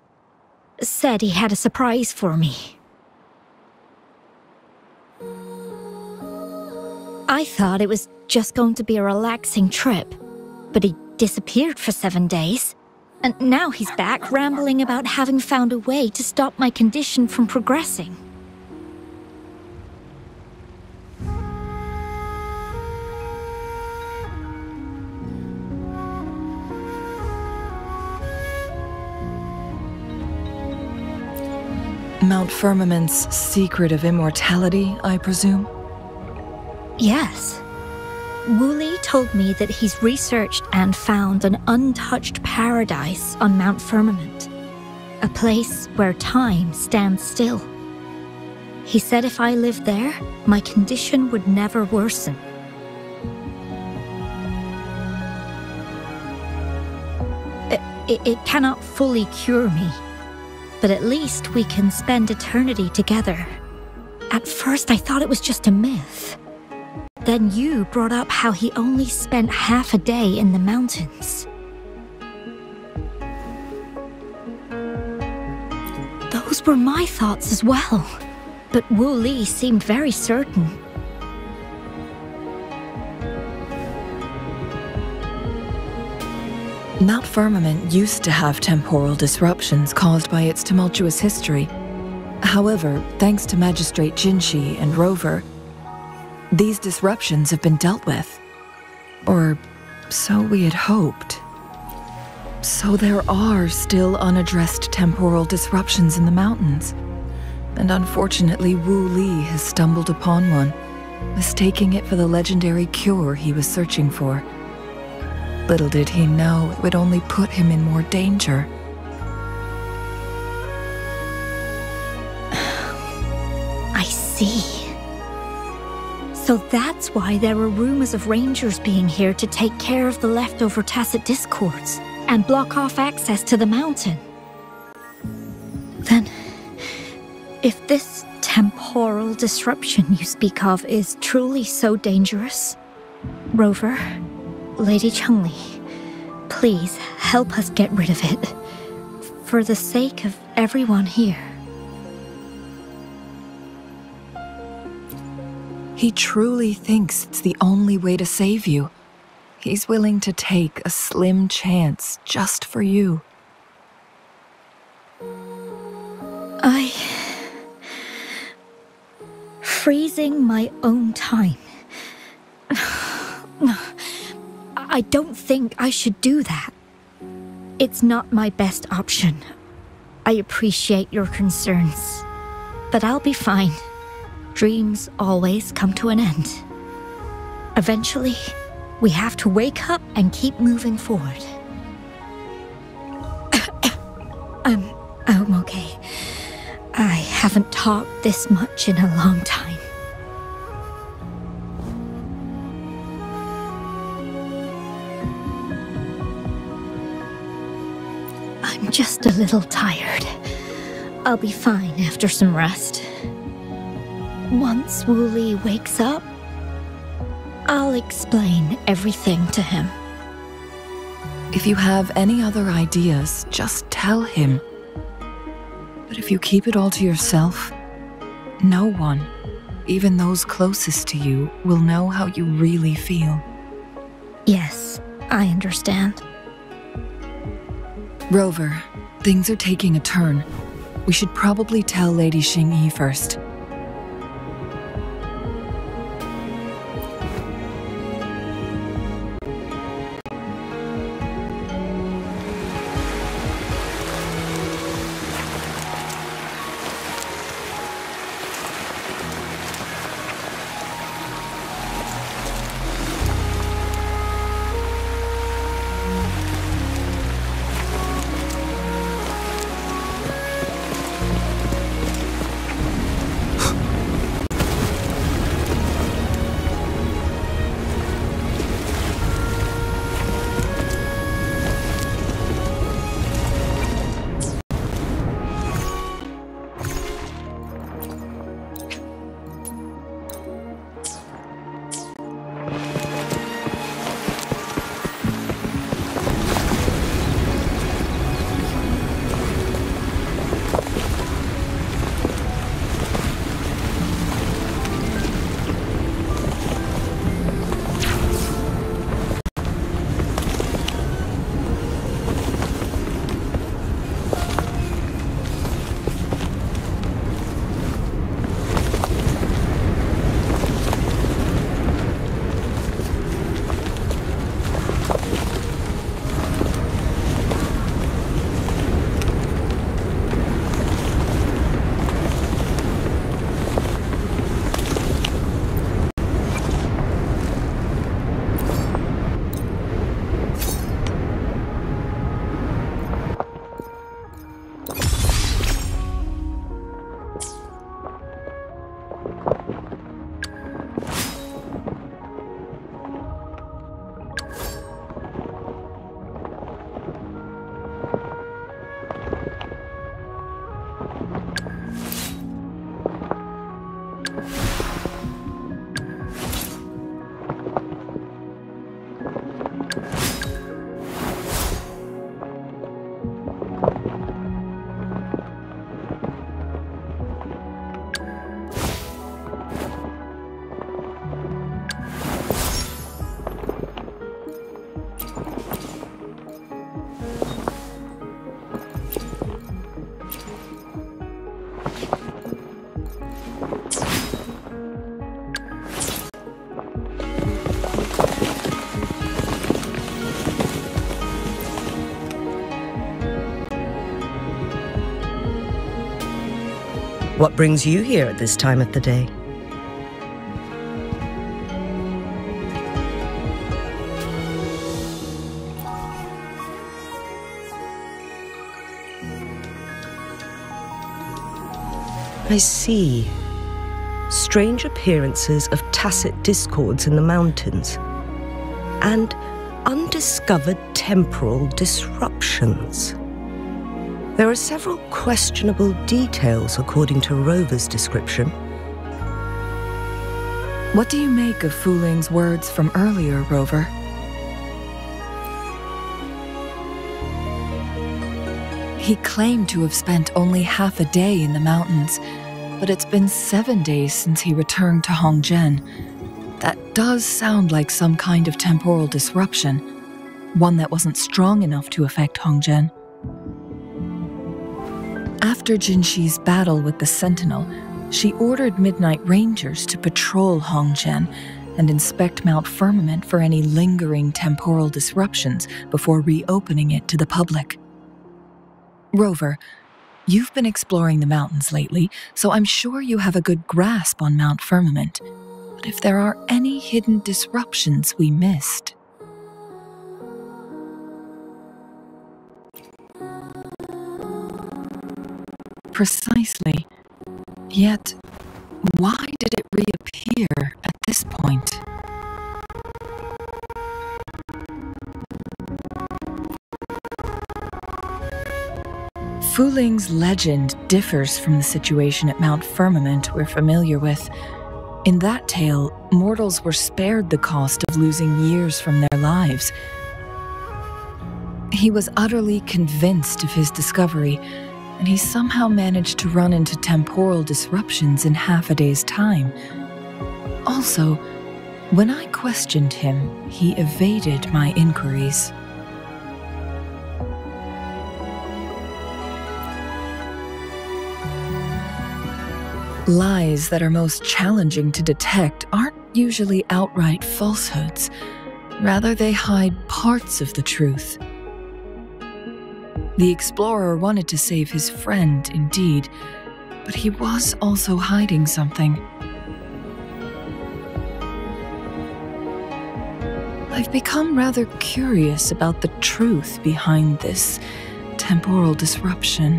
Speaker 14: said he had a surprise for me. I thought it was just going to be a relaxing trip, but he disappeared for seven days. And now he's back rambling about having found a way to stop my condition from progressing.
Speaker 4: Mount Firmament's secret of immortality, I presume?
Speaker 14: Yes. Wu Li told me that he's researched and found an untouched paradise on Mount Firmament, a place where time stands still. He said if I lived there, my condition would never worsen. It, it, it cannot fully cure me, but at least we can spend eternity together. At first, I thought it was just a myth. Then you brought up how he only spent half a day in the mountains. Those were my thoughts as well. But Wu Li seemed very certain.
Speaker 4: Mount Firmament used to have temporal disruptions caused by its tumultuous history. However, thanks to Magistrate Jinhsi and Rover, these disruptions have been dealt with. Or so we had hoped. So there are still unaddressed temporal disruptions in the mountains. And unfortunately, Wu Li has stumbled upon one, mistaking it for the legendary cure he was searching for. Little did he know it would only put him in more danger.
Speaker 14: I see. So that's why there were rumors of rangers being here to take care of the leftover Tacet Discords and block off access to the mountain. Then, if this temporal disruption you speak of is truly so dangerous, Rover, Lady Changli, please help us get rid of it. For the sake of everyone here.
Speaker 4: He truly thinks it's the only way to save you. He's willing to take a slim chance just for you.
Speaker 14: I. Freezing my own time. I don't think I should do that. It's not my best option. I appreciate your concerns, but I'll be fine dreams always come to an end. Eventually, we have to wake up and keep moving forward. I'm, I'm okay. I haven't talked this much in a long time. I'm just a little tired. I'll be fine after some rest. Once Wu Li wakes up, I'll explain everything to him.
Speaker 4: If you have any other ideas, just tell him. But if you keep it all to yourself, No one, even those closest to you, will know how you really feel.
Speaker 14: Yes, I understand.
Speaker 4: Rover, things are taking a turn. We should probably tell Lady Xingyi first.
Speaker 7: Brings you here at this time of the day? I see. Strange appearances of Tacet Discords in the mountains. And undiscovered temporal disruptions. There are several questionable details according to Rover's description.
Speaker 4: What do you make of Fu Ling's words from earlier, Rover? He claimed to have spent only half a day in the mountains, but it's been seven days since he returned to Hongzhen. That does sound like some kind of temporal disruption, one that wasn't strong enough to affect Hongzhen. After Jinhsi's battle with the Sentinel, she ordered Midnight Rangers to patrol Hongzhen and inspect Mount Firmament for any lingering temporal disruptions before reopening it to the public. Rover, you've been exploring the mountains lately, so I'm sure you have a good grasp on Mount Firmament. But if there are any hidden disruptions we missed, Precisely. Yet, why did it reappear at this point? Fu Ling's legend differs from the situation at Mount Firmament we're familiar with. In that tale, mortals were spared the cost of losing years from their lives. He was utterly convinced of his discovery and he somehow managed to run into temporal disruptions in half a day's time. Also, when I questioned him, he evaded my inquiries. Lies that are most challenging to detect aren't usually outright falsehoods. Rather, they hide parts of the truth. The explorer wanted to save his friend, indeed, but he was also hiding something. I've become rather curious about the truth behind this temporal disruption.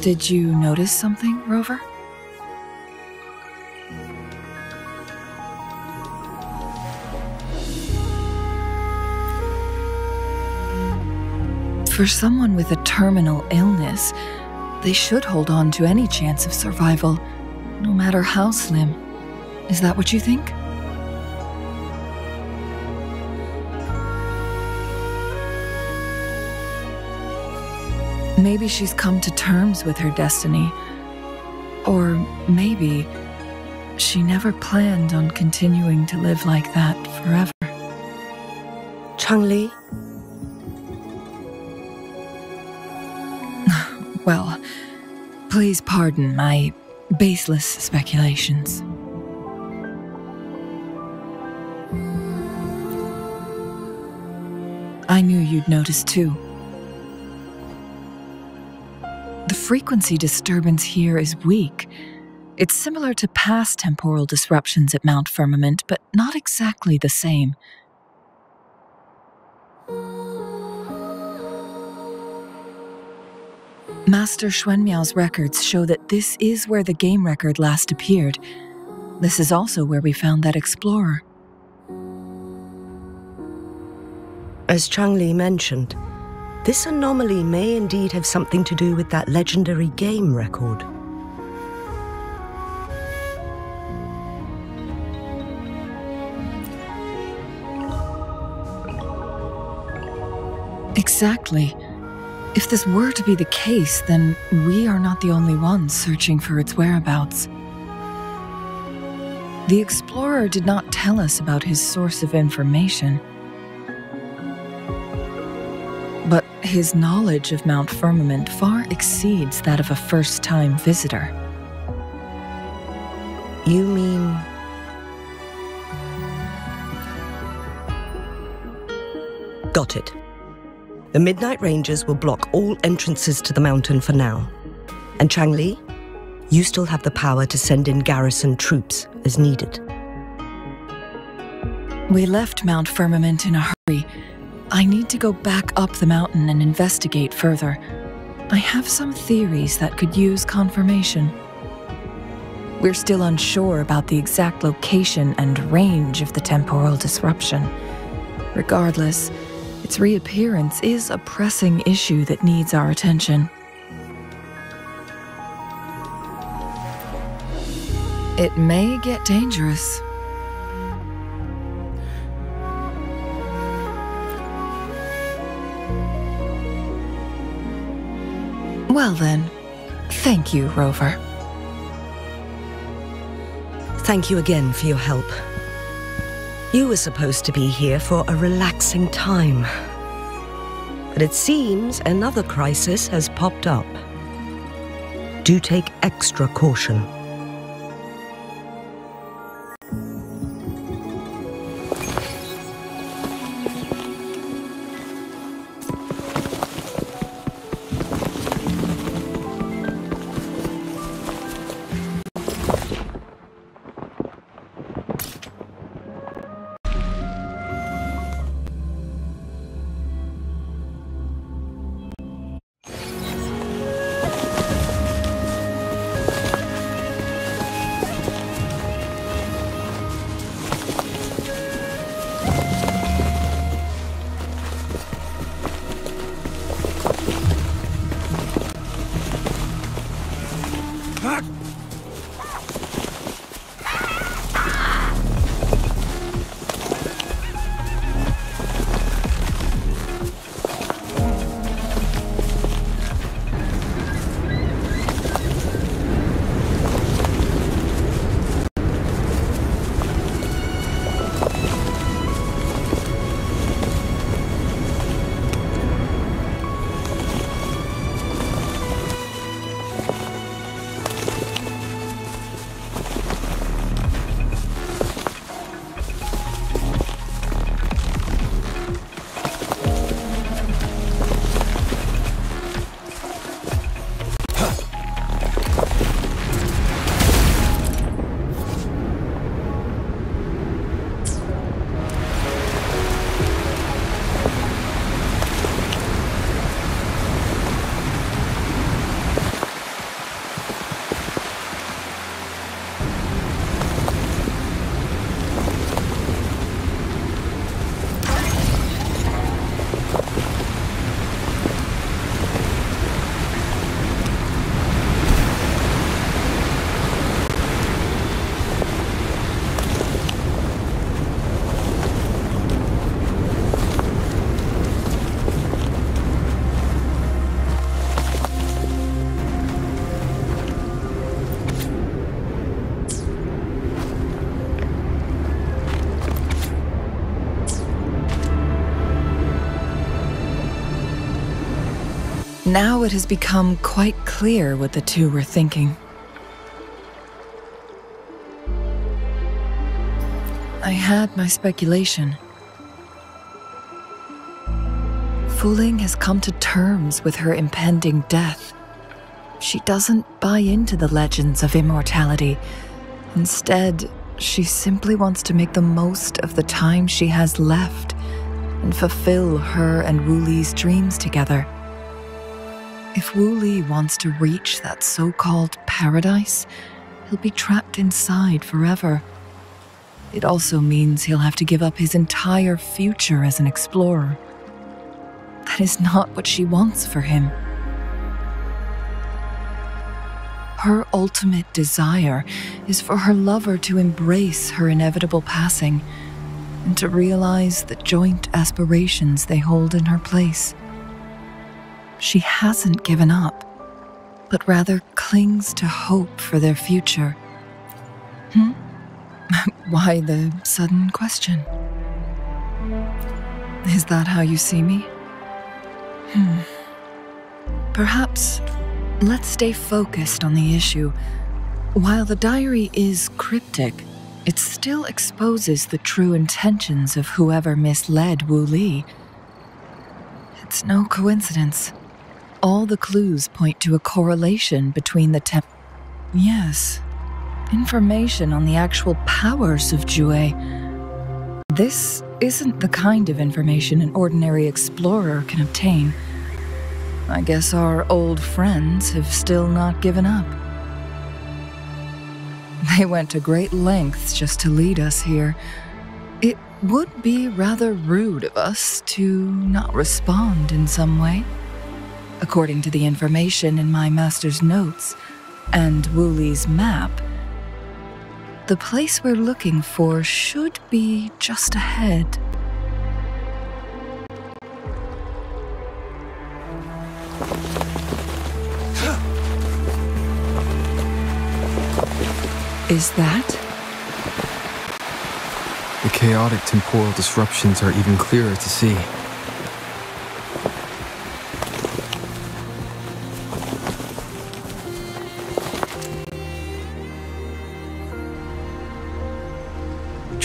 Speaker 4: Did you notice something, Rover? For someone with a terminal illness, they should hold on to any chance of survival, no matter how slim. Is that what you think? Maybe she's come to terms with her destiny. Or maybe she never planned on continuing to live like that forever.
Speaker 7: Changli?
Speaker 4: Well, please pardon my baseless speculations. I knew you'd notice too. The frequency disturbance here is weak. It's similar to past temporal disruptions at Mount Firmament, but not exactly the same. Master Xuanmiao's records show that this is where the game record last appeared. This is also where we found that explorer.
Speaker 7: As Changli mentioned, this anomaly may indeed have something to do with that legendary game record.
Speaker 4: Exactly. If this were to be the case, then we are not the only ones searching for its whereabouts. The explorer did not tell us about his source of information. But his knowledge of Mount Firmament far exceeds that of a first time visitor.
Speaker 7: You mean. Got it. The Midnight Rangers will block all entrances to the mountain for now. And Changli, you still have the power to send in garrison troops as needed.
Speaker 4: We left Mount Firmament in a hurry. I need to go back up the mountain and investigate further. I have some theories that could use confirmation. We're still unsure about the exact location and range of the temporal disruption. Regardless, its reappearance is a pressing issue that needs our attention. It may get dangerous. Well then, thank you, Rover.
Speaker 7: Thank you again for your help. You were supposed to be here for a relaxing time. But it seems another crisis has popped up. Do take extra caution.
Speaker 4: It has become quite clear what the two were thinking. I had my speculation. Fu Ling has come to terms with her impending death. She doesn't buy into the legends of immortality. Instead, she simply wants to make the most of the time she has left and fulfill her and Wu Li's dreams together. If Wu Li wants to reach that so called paradise, he'll be trapped inside forever. It also means he'll have to give up his entire future as an explorer. That is not what she wants for him. Her ultimate desire is for her lover to embrace her inevitable passing and to realize the joint aspirations they hold in her place. She hasn't given up, but rather clings to hope for their future. Hmm? Why the sudden question? Is that how you see me? Hmm. Perhaps let's stay focused on the issue. While the diary is cryptic, it still exposes the true intentions of whoever misled Wu Li. It's no coincidence. All the clues point to a correlation between the temp. Yes, information on the actual powers of Jue. This isn't the kind of information an ordinary explorer can obtain. I guess our old friends have still not given up. They went to great lengths just to lead us here. It would be rather rude of us to not respond in some way. According to the information in my master's notes and Li's map, the place we're looking for should be just ahead. Is that?
Speaker 8: The chaotic temporal disruptions are even clearer to see.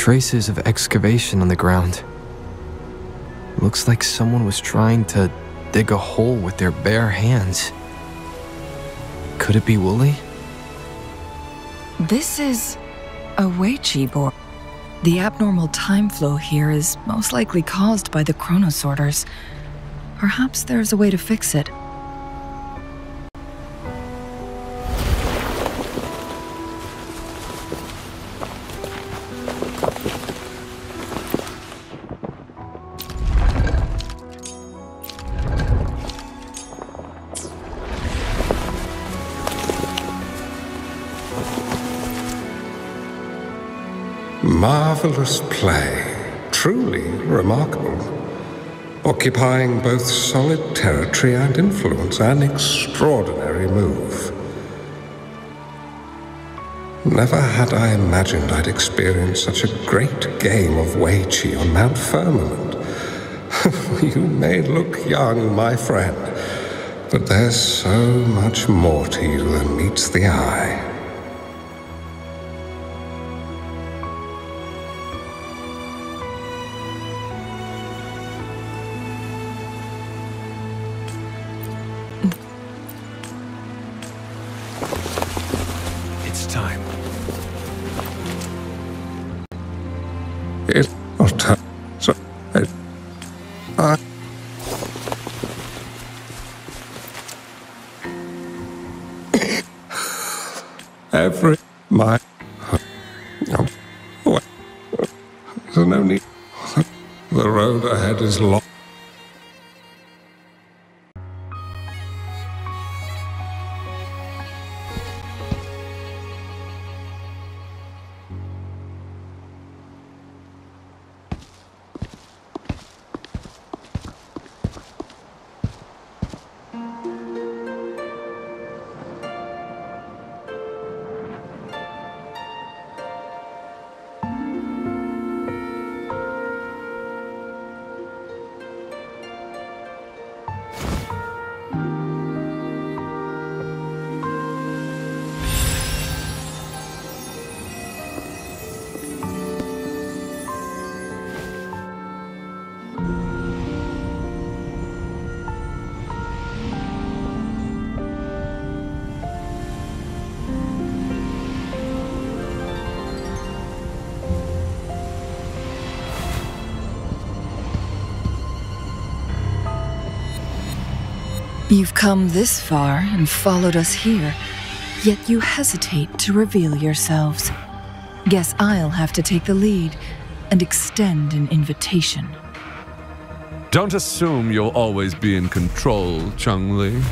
Speaker 8: Traces of excavation on the ground. Looks like someone was trying to dig a hole with their bare hands. Could it be Wooly?
Speaker 4: This is a Weiqi board. The abnormal time flow here is most likely caused by the chronosorters. Perhaps there's a way to fix it.
Speaker 15: Marvelous play. Truly remarkable. Occupying both solid territory and influence, an extraordinary move. Never had I imagined I'd experience such a great game of Weiqi on Mount Firmament. you may look young, my friend, but there's so much more to you than meets the eye.
Speaker 4: You've come this far and followed us here, yet you hesitate to reveal yourselves. Guess I'll have to take the lead and extend an invitation.
Speaker 16: Don't assume you'll always be in control, Changli.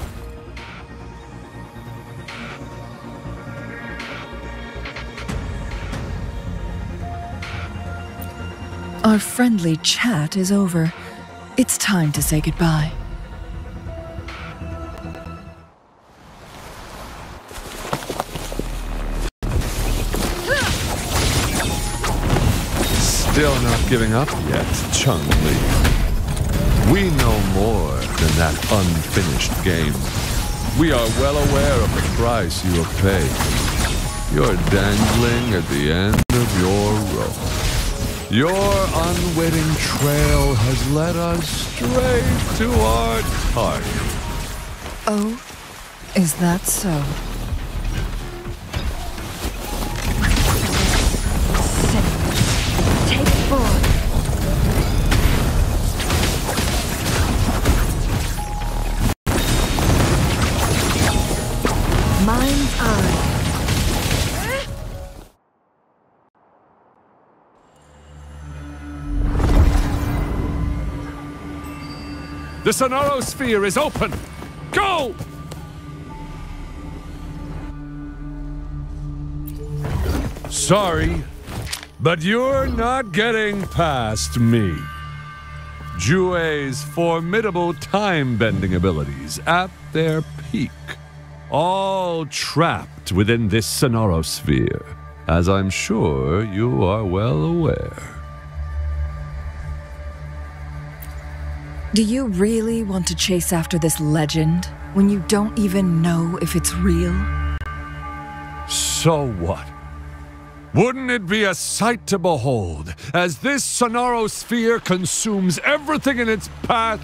Speaker 4: Our friendly chat is over. It's time to say goodbye.
Speaker 16: Giving up yet, Chung Li. We know more than that unfinished game. We are well aware of the price you have paid. You're dangling at the end of your rope. Your unwitting trail has led us straight to our target.
Speaker 4: Oh, is that so?
Speaker 16: The Sonorosphere is open! Go! Sorry, but you're not getting past me. Jue's formidable time bending abilities at their peak, all trapped within this Sonorosphere, as I'm sure you are well aware.
Speaker 4: Do you really want to chase after this legend when you don't even know if it's real?
Speaker 16: So what? Wouldn't it be a sight to behold as this Sonorosphere consumes everything in its path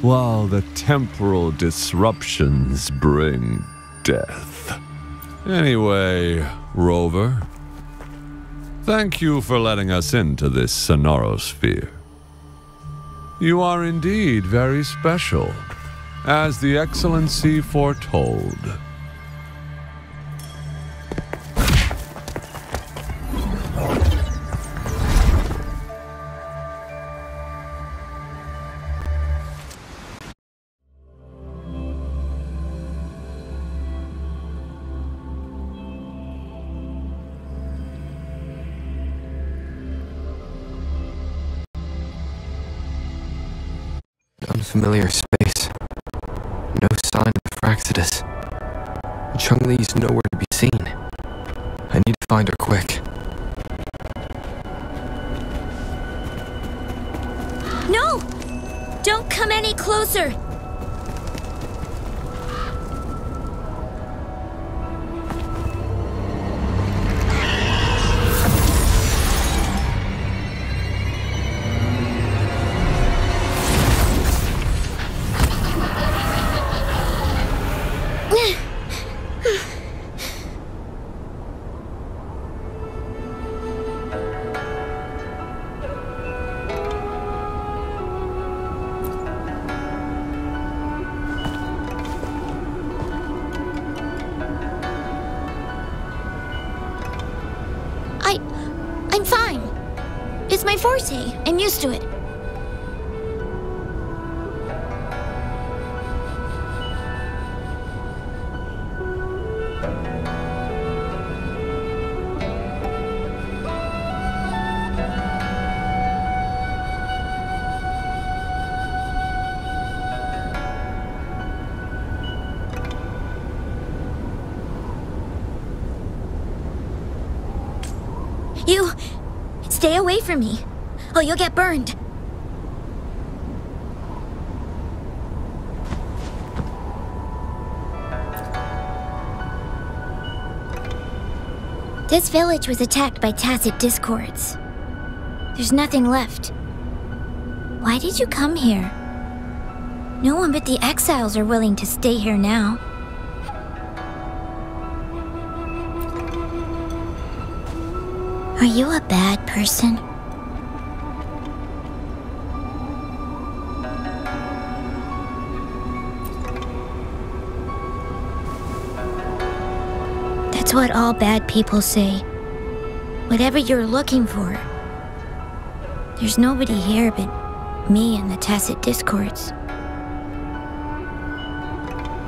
Speaker 16: while the temporal disruptions bring death? Anyway, Rover, thank you for letting us into this Sonorosphere. You are indeed very special, as the Excellency foretold.
Speaker 8: Unfamiliar space. No sign of the Fractsidus. Chung Li's nowhere to be seen. I need to find her quick.
Speaker 6: No! Don't come any closer! From me. Oh, you'll get burned. This village was attacked by Tacet discords. There's nothing left. Why did you come here? No one but the exiles are willing to stay here now. Are you a bad person?
Speaker 12: What all bad people say. Whatever you're looking for. There's nobody here but me and the Tacet Discords.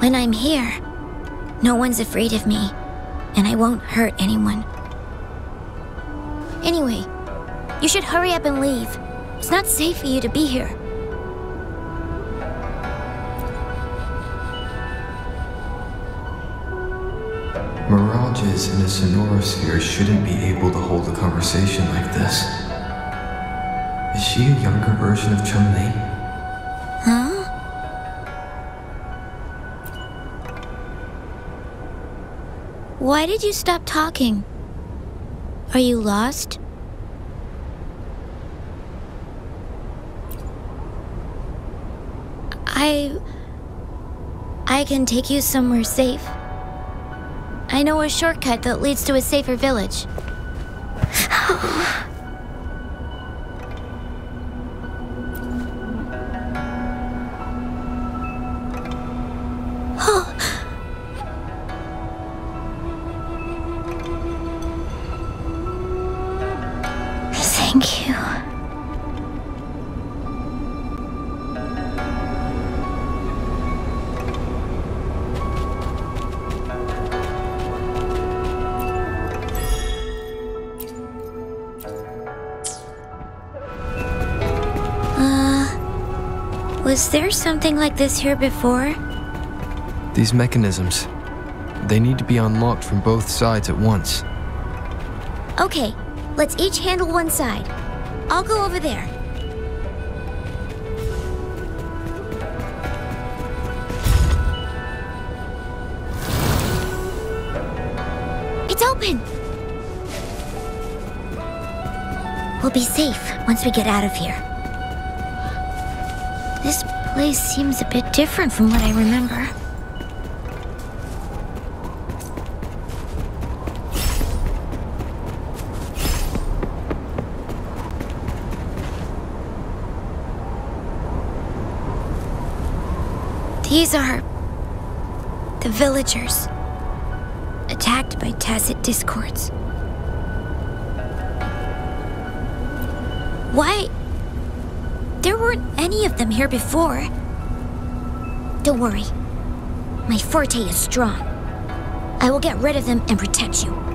Speaker 12: When I'm here, no one's afraid of me, and I won't hurt anyone. Anyway, you should hurry up and leave. It's not safe for you to be here.
Speaker 8: Mirages in a sonorosphere shouldn't be able to hold a conversation like this. Is she a younger version of Chun Li?
Speaker 12: Huh? Why did you stop talking? Are you lost? I. I can take you somewhere safe. I know a shortcut that leads to a safer village. Was there something like this here before?
Speaker 8: These mechanisms, they need to be unlocked from both sides at once.
Speaker 12: Okay, let's each handle one side. I'll go over there. It's open! We'll be safe once we get out of here. Place seems a bit different from what I remember. These are the villagers attacked by Tacet Discords. Any of them here before. Don't worry. My forte is strong. I will get rid of them and protect you.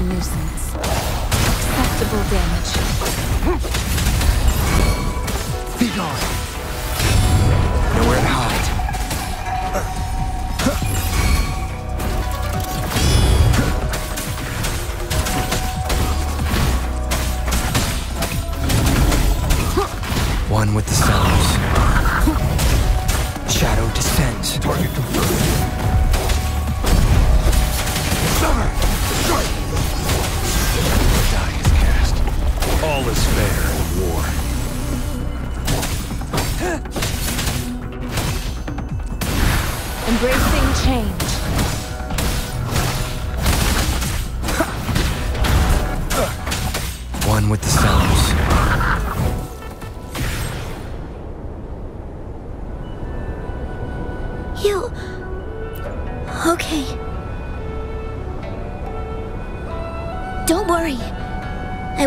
Speaker 10: Such a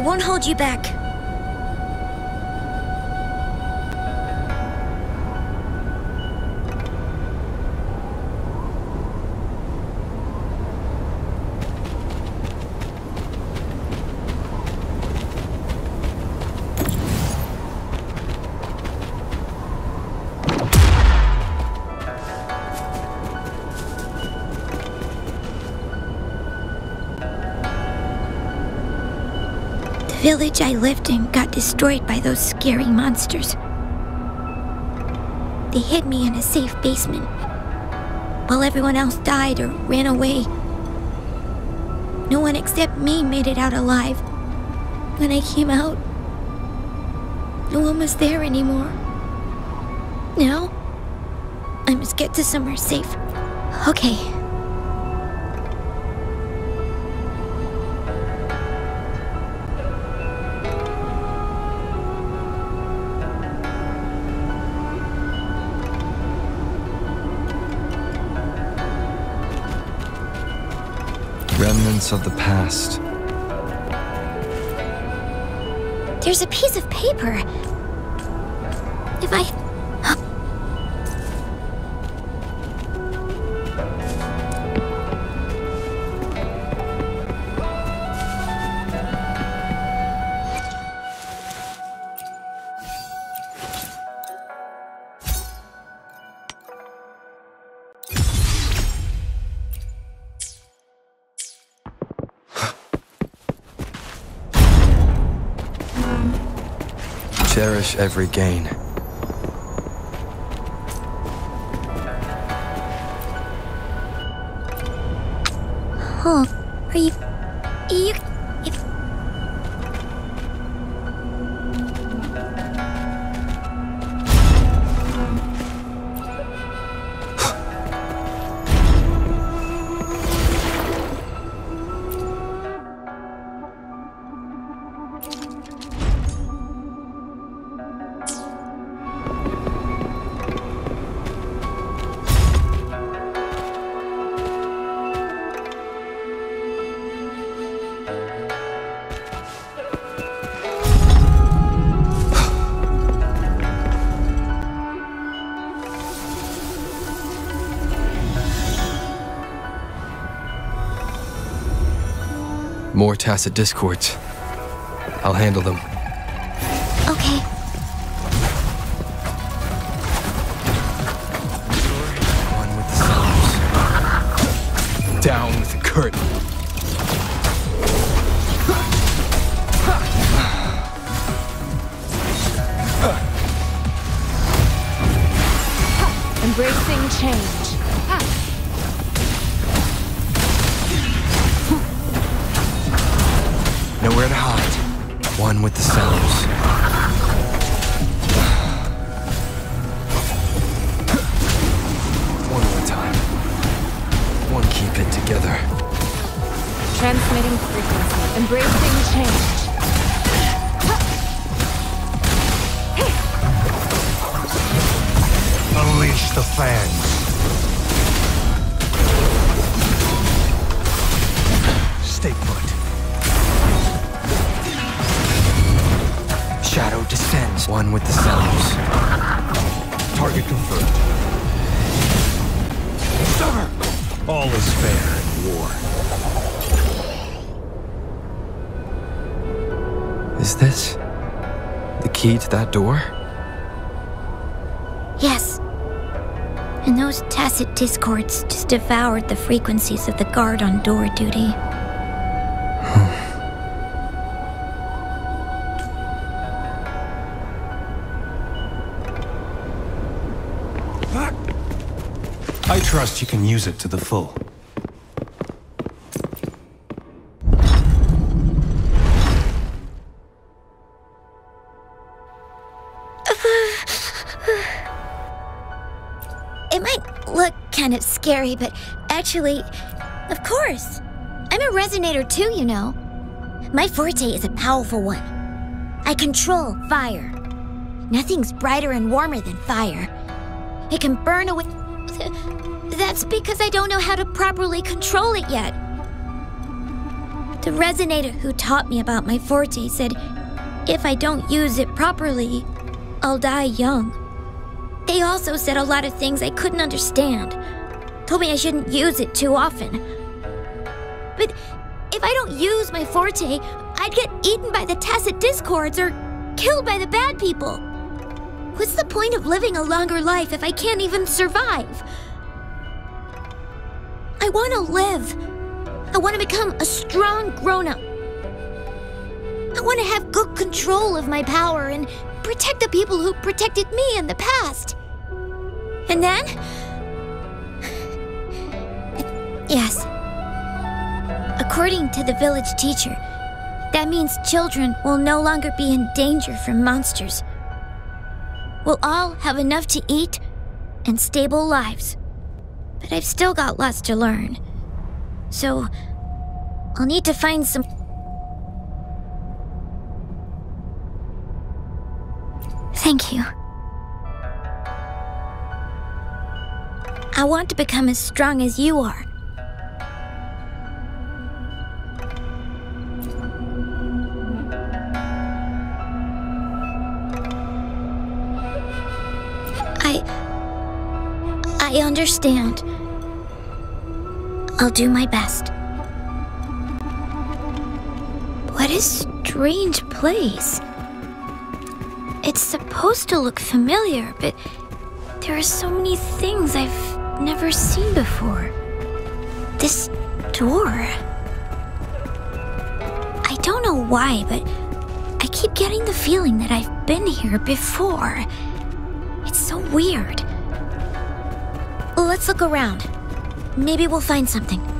Speaker 12: won't hold you back. Village I lived in got destroyed by those scary monsters. They hid me in a safe basement while everyone else died or ran away. No one except me made it out alive. When I came out, no one was there anymore. Now, I must get to somewhere safe. Okay.
Speaker 11: Remnants of the past.
Speaker 12: There's a piece of paper. If I.
Speaker 11: every gain. Tacet discords. I'll handle them.
Speaker 12: Devoured the frequencies of the guard on door duty.
Speaker 10: I trust you can use it to the full.
Speaker 12: Actually, of course. I'm a resonator too, you know. My forte is a powerful one. I control fire. Nothing's brighter and warmer than fire. It can burn away. That's because I don't know how to properly control it yet. The resonator who taught me about my forte said if I don't use it properly, I'll die young. They also said a lot of things I couldn't understand. Told me I shouldn't use it too often. But if I don't use my forte, I'd get eaten by the tacet discords or killed by the bad people. What's the point of living a longer life if I can't even survive? I want to live. I want to become a strong grown up. I want to have good control of my power and protect the people who protected me in the past. And then. To the village teacher, that means children will no longer be in danger from monsters. We'll all have enough to eat and stable lives. But I've still got lots to learn. So, I'll need to find some. Thank you. I want to become as strong as you are. I understand. I'll do my best. What a strange place. It's supposed to look familiar, but there are so many things I've never seen before. This door. I don't know why, but I keep getting the feeling that I've been here before. It's so weird. Let's look around. Maybe we'll find something.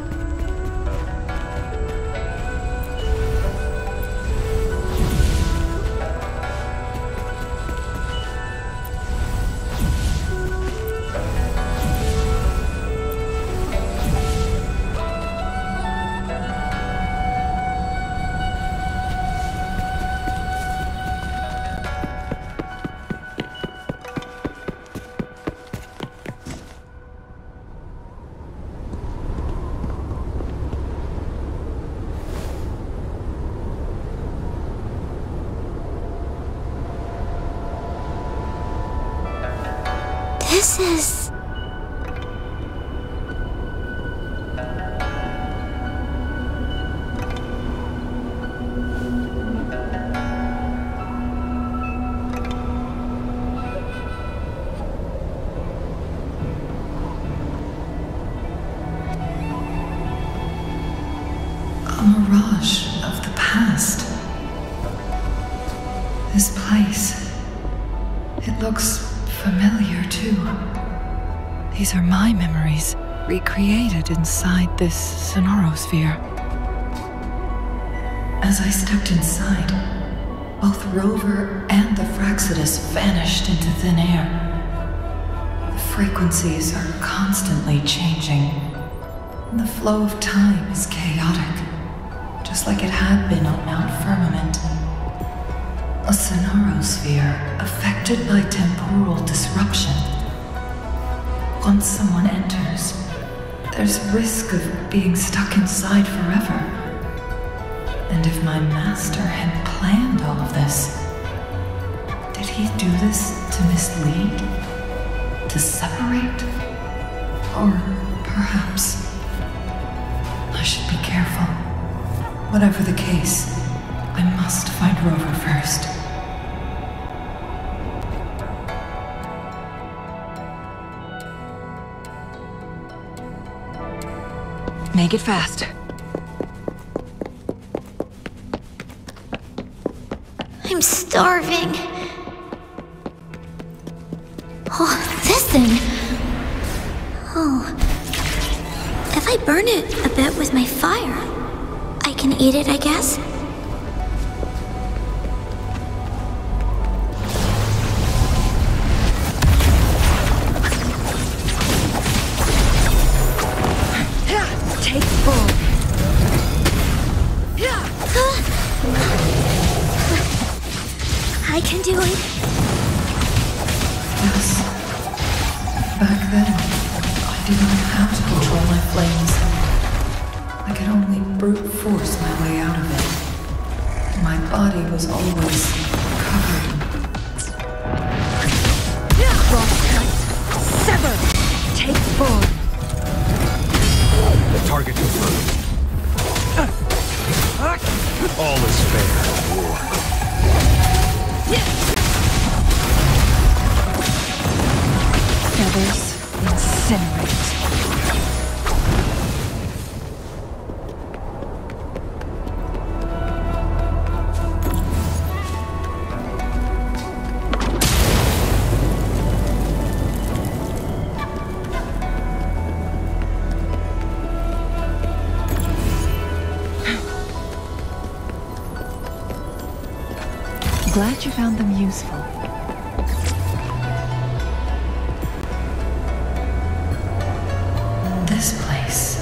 Speaker 4: Inside this Sonorosphere. As I stepped inside, both Rover and the Fractsidus vanished into thin air. The frequencies are constantly changing, and the flow of time is chaotic, just like it had been on Mount Firmament. A sonorosphere affected by temporal disruption. Once someone enters, there's risk of being stuck inside forever. And if my master had planned all of this, did he do this to mislead? To separate? Or perhaps I should be careful. Whatever the case,
Speaker 17: Make it fast.
Speaker 12: I'm starving. Oh, this thing. Oh. If I burn it a bit with my fire, I can eat it, I guess.
Speaker 17: Glad you found them useful.
Speaker 4: this place.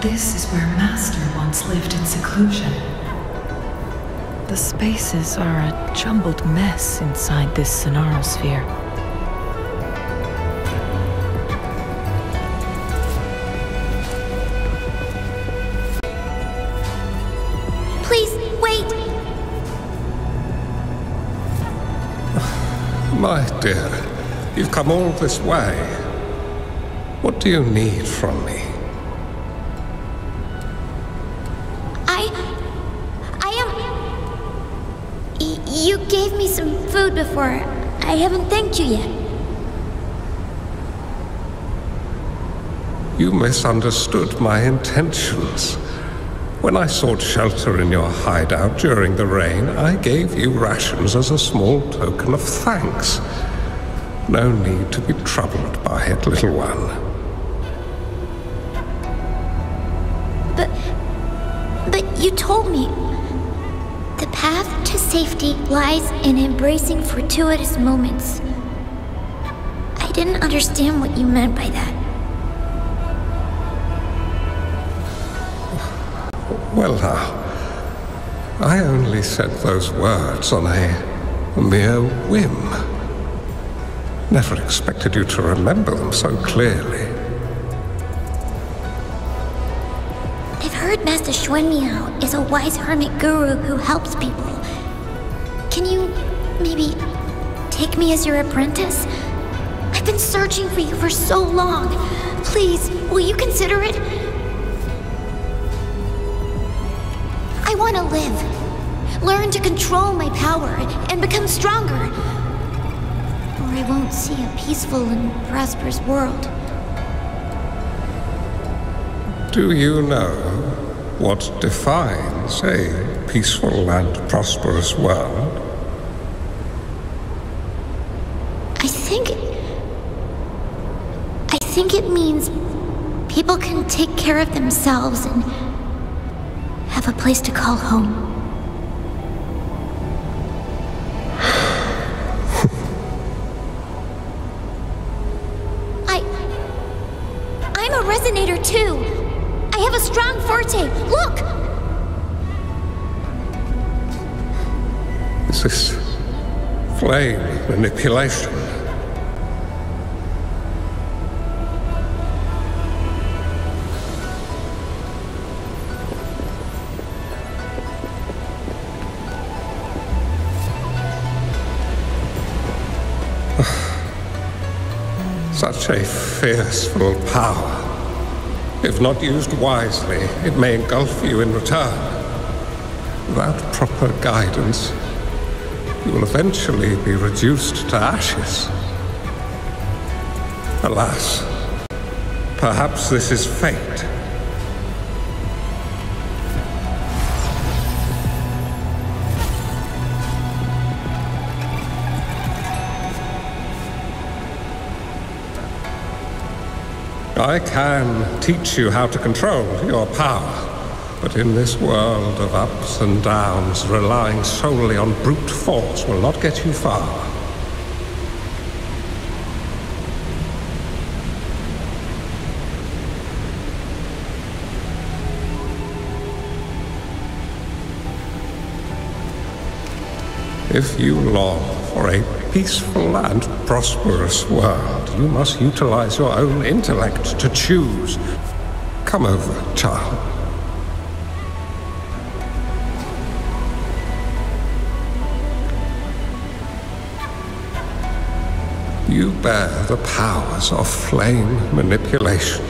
Speaker 4: This is where Master once lived in seclusion.
Speaker 18: The spaces are a jumbled mess inside this
Speaker 15: Sonorosphere. Come all this way. What do you need from me?
Speaker 12: I. I am. Y- you gave me some food before. I haven't thanked you yet.
Speaker 15: You misunderstood my intentions. When I sought shelter in your hideout during the rain, I gave you rations as a small token of thanks. No need to be troubled by it, little one.
Speaker 12: But. But you told me. The path to safety lies in embracing fortuitous moments. I didn't understand what you meant by that.
Speaker 15: Well, now, I only said those words on a mere whim. Never expected you to remember them so clearly.
Speaker 12: I've heard Master Xuanmiao is a wise hermit guru who helps people. Can you maybe take me as your apprentice? I've been searching for you for so long. Please, will you consider it? I want to live. Learn to control my power and become stronger. I won't see a peaceful and prosperous world.
Speaker 15: Do you know what defines a peaceful and prosperous world?
Speaker 12: I think. I think it means people can take care of themselves and have a place to call home.
Speaker 15: Flame manipulation? Such a fearful power. If not used wisely, it may engulf you in return. Without proper guidance, you will eventually be reduced to ashes. Alas, perhaps this is fate. I can teach you how to control your power. In this world of ups and downs, relying solely on brute force will not get you far. If you long for a peaceful and prosperous world, you must utilize your own intellect to choose. Come over, child. You bear the powers of flame manipulation,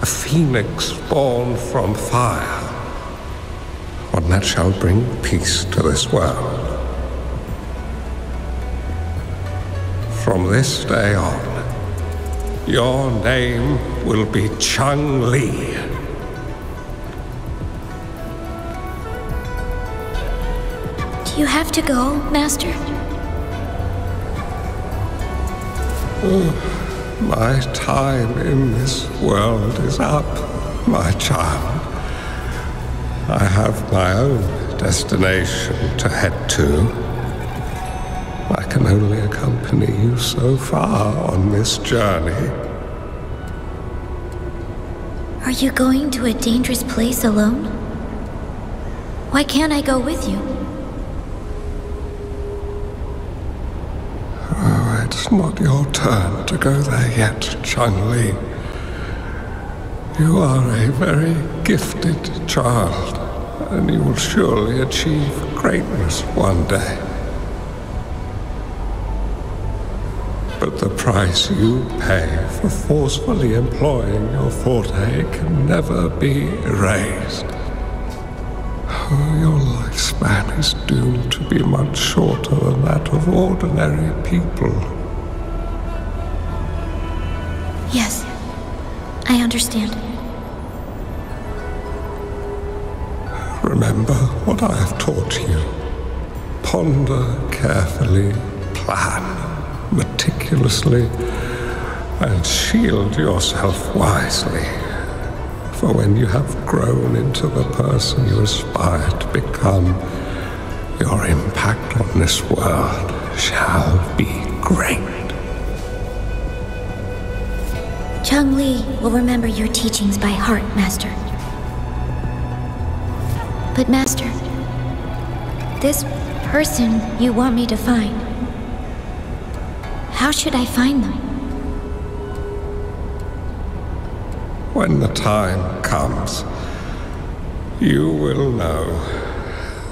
Speaker 15: a phoenix born from fire, one that shall bring peace to this world. From this day on, your name will be Changli.
Speaker 12: Do you have to go, Master?
Speaker 15: Oh, my time in this world is up, my child. I have my own destination to head to. I can only accompany you so far on this journey.
Speaker 12: Are you going to a dangerous place alone? Why can't I go with you?
Speaker 15: Oh, it's not your turn to go there yet, Changli. You are a very gifted child, and you will surely achieve greatness one day. But the price you pay for forcefully employing your forte can never be erased. Oh, your lifespan is doomed to be much shorter than that of ordinary people.
Speaker 12: Yes, I understand.
Speaker 15: Remember what I have taught you. Ponder carefully, plan meticulously, and shield yourself wisely. For when you have grown into the person you aspire to become, your impact on this world shall be great.
Speaker 12: Changli will remember your teachings by heart, Master. But, Master, this person you want me to find, how should I find them?
Speaker 15: When the time comes, you will know,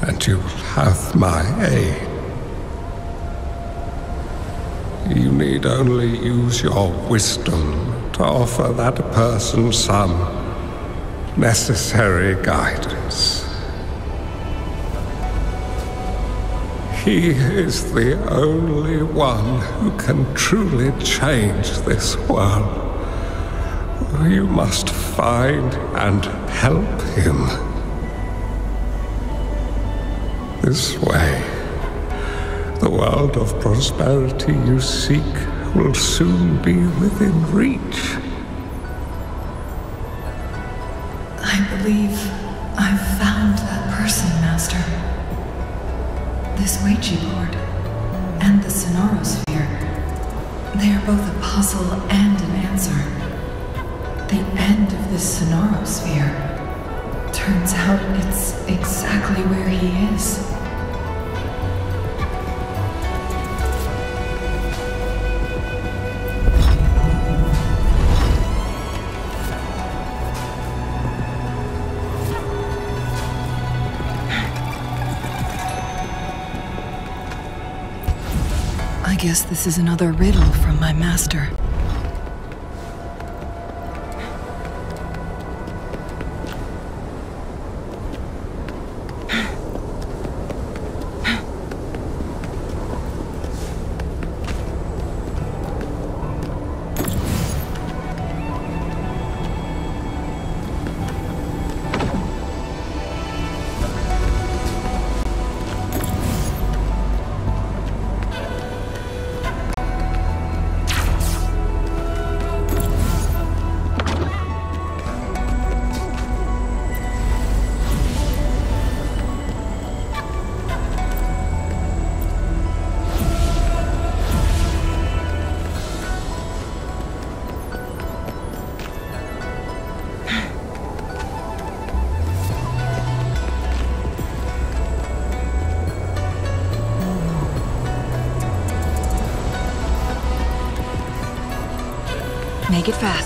Speaker 15: and you will have my aid. You need only use your wisdom to offer that person some necessary guidance. He is the only one who can truly change this world. You must find and help him. This way, the world of prosperity you seek will soon be within reach.
Speaker 17: I believe I've found that person, Master. This Weiqi board and the Sonorosphere. They are both a puzzle and an answer. The end of this Sonorosphere. Turns out it's exactly where he is. Guess this is another riddle from my master. Make it fast.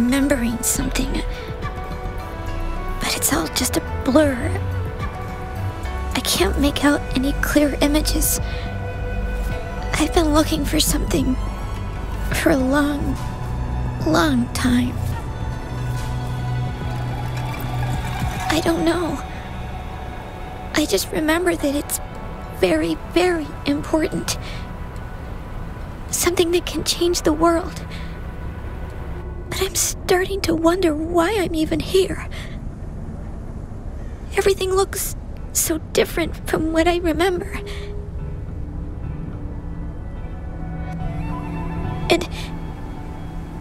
Speaker 12: Remembering something. But it's all just a blur. I can't make out any clear images. I've been looking for something for a long, long time. I don't know. I just remember that it's very, very important. Something that can change the world. I'm starting to wonder why I'm even here. Everything looks so different from what I remember. And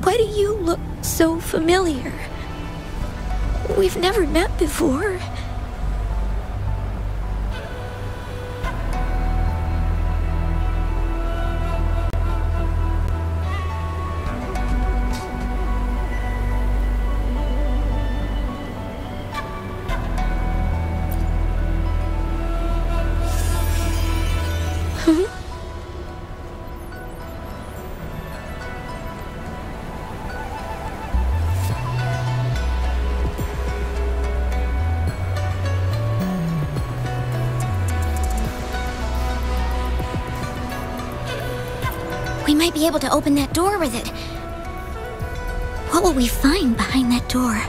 Speaker 12: why do you look so familiar? We've never met before. Be able to open that door with it. What will we find behind that door?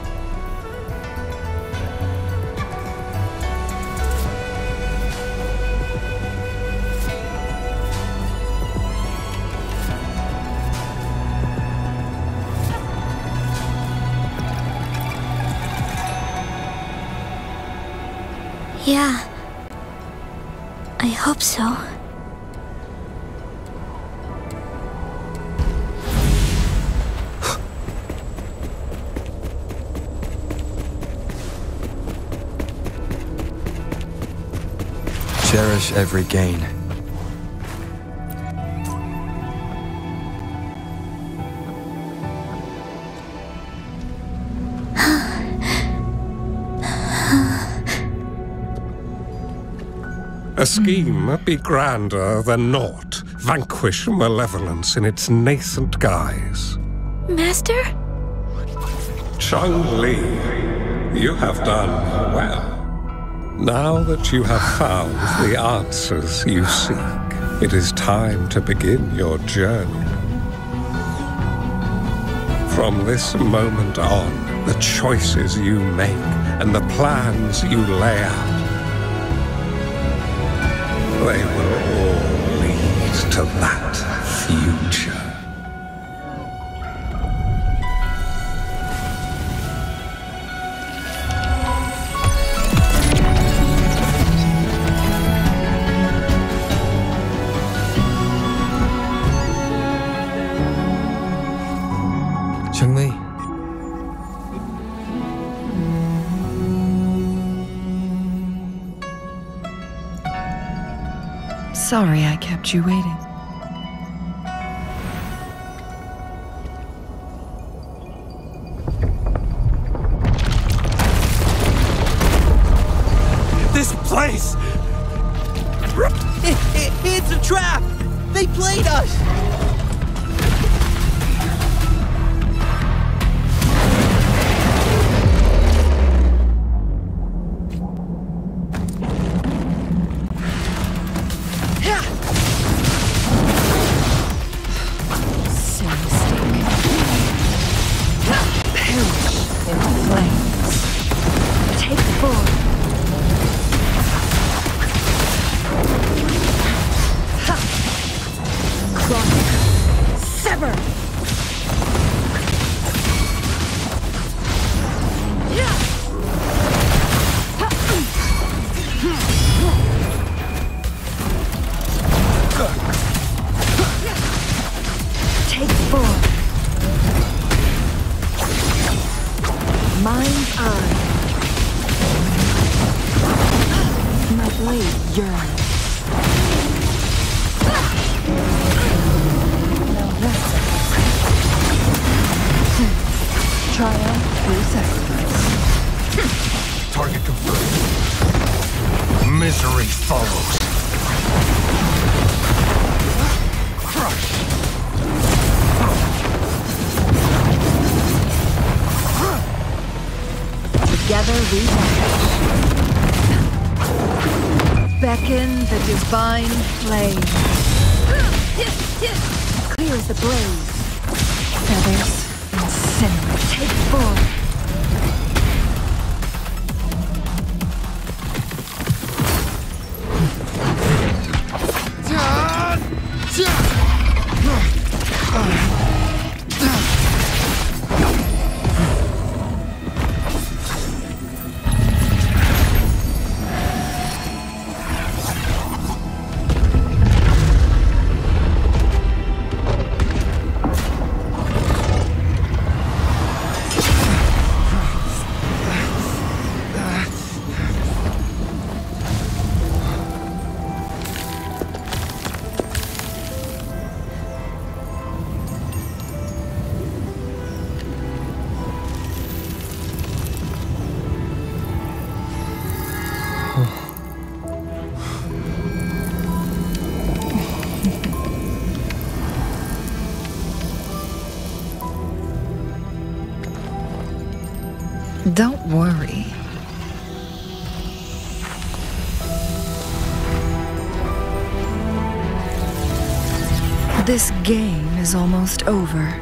Speaker 8: Cherish every gain.
Speaker 15: A scheme be grander than naught. Vanquish malevolence in its nascent guise.
Speaker 12: Master?
Speaker 15: Changli, you have done well. Now that you have found the answers you seek, it is time to begin your journey. From this moment on, the choices you make and the plans you lay out, they will all lead to that future.
Speaker 17: Kept you waiting.
Speaker 3: This place! It, it, it's a trap! They played us!
Speaker 4: Divine almost over.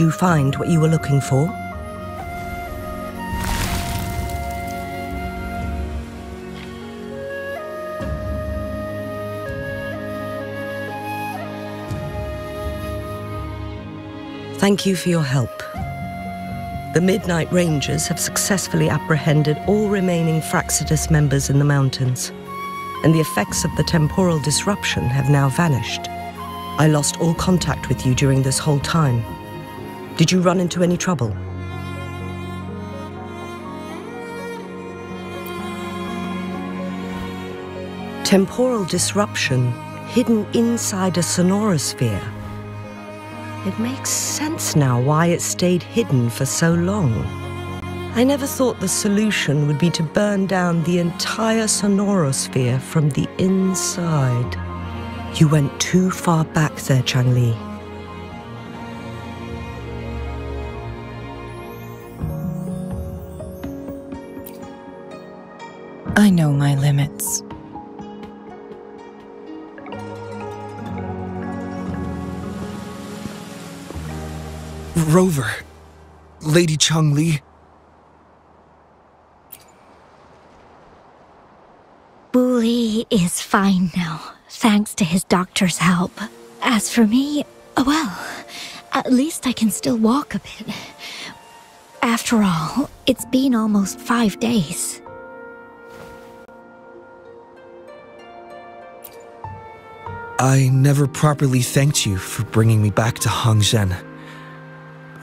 Speaker 4: You
Speaker 7: find what you were looking for? Thank you for your help. The Midnight Rangers have successfully apprehended all remaining Fractsidus members in the mountains, and the effects of the temporal disruption have now vanished. I lost all contact with you during this whole time. Did you run into any trouble? Temporal disruption hidden inside a sonorosphere. It makes sense now why it stayed hidden for so long. I never thought the solution would be to burn down the entire sonorosphere from the inside. You went too far back there, Changli.
Speaker 19: I
Speaker 11: Rover. Lady Changli.
Speaker 14: Wooly is fine now, thanks to his doctor's help. As for me, oh, well, at least I can still walk a bit. After all, it's been almost five days.
Speaker 11: I never properly thanked you for bringing me back to Hongzhen.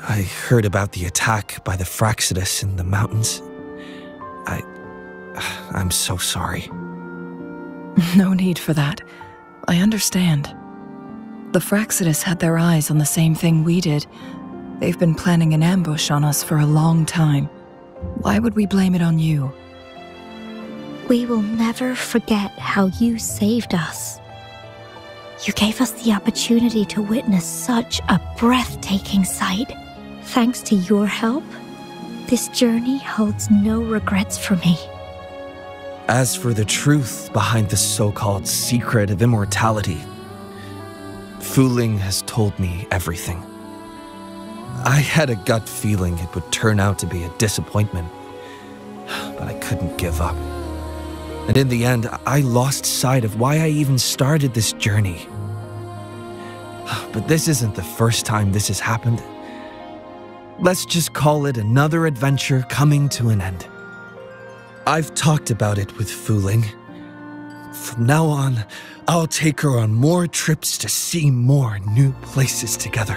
Speaker 11: I heard about the attack by the Fractsidus in the mountains. I. I'm so sorry.
Speaker 4: No need for that. I understand. The Fractsidus had their eyes on the same thing we did. They've been planning an ambush on us for a long time. Why would we blame it on you?
Speaker 14: We will never forget how you saved us. You gave us the opportunity to witness such a breathtaking sight. Thanks to your help, this journey holds no regrets for me.
Speaker 11: As for the truth behind the so called secret of immortality, Fu Ling has told me everything. I had a gut feeling it would turn out to be a disappointment, but I couldn't give up. And in the end, I lost sight of why I even started this journey. But this isn't the first time this has happened. Let's just call it another adventure coming to an end. I've talked about it with Fu Ling. From now on, I'll take her on more trips to see more new places together.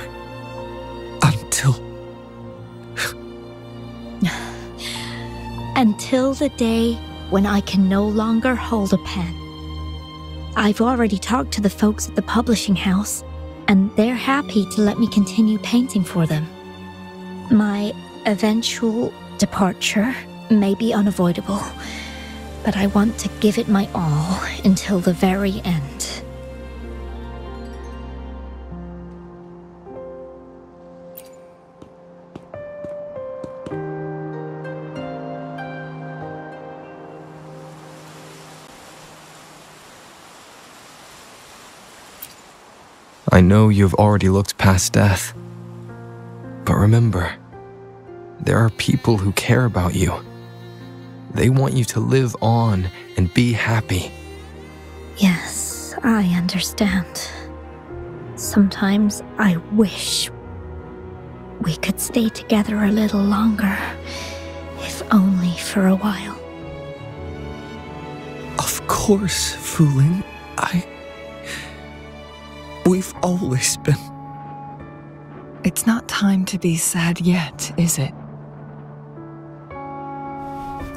Speaker 11: Until.
Speaker 14: Until the day when I can no longer hold a pen. I've already talked to the folks at the publishing house, and they're happy to let me continue painting for them. My eventual departure may be unavoidable, but I want to give it my all until the very end.
Speaker 8: I know you've already looked past death. But remember, there are people who care about you. They want you to live on and be happy.
Speaker 14: Yes, I understand. Sometimes I wish we could stay together a little longer, if only for a while.
Speaker 11: Of course, Fu Ling. I. We've always been.
Speaker 4: It's not time to be sad yet, is it?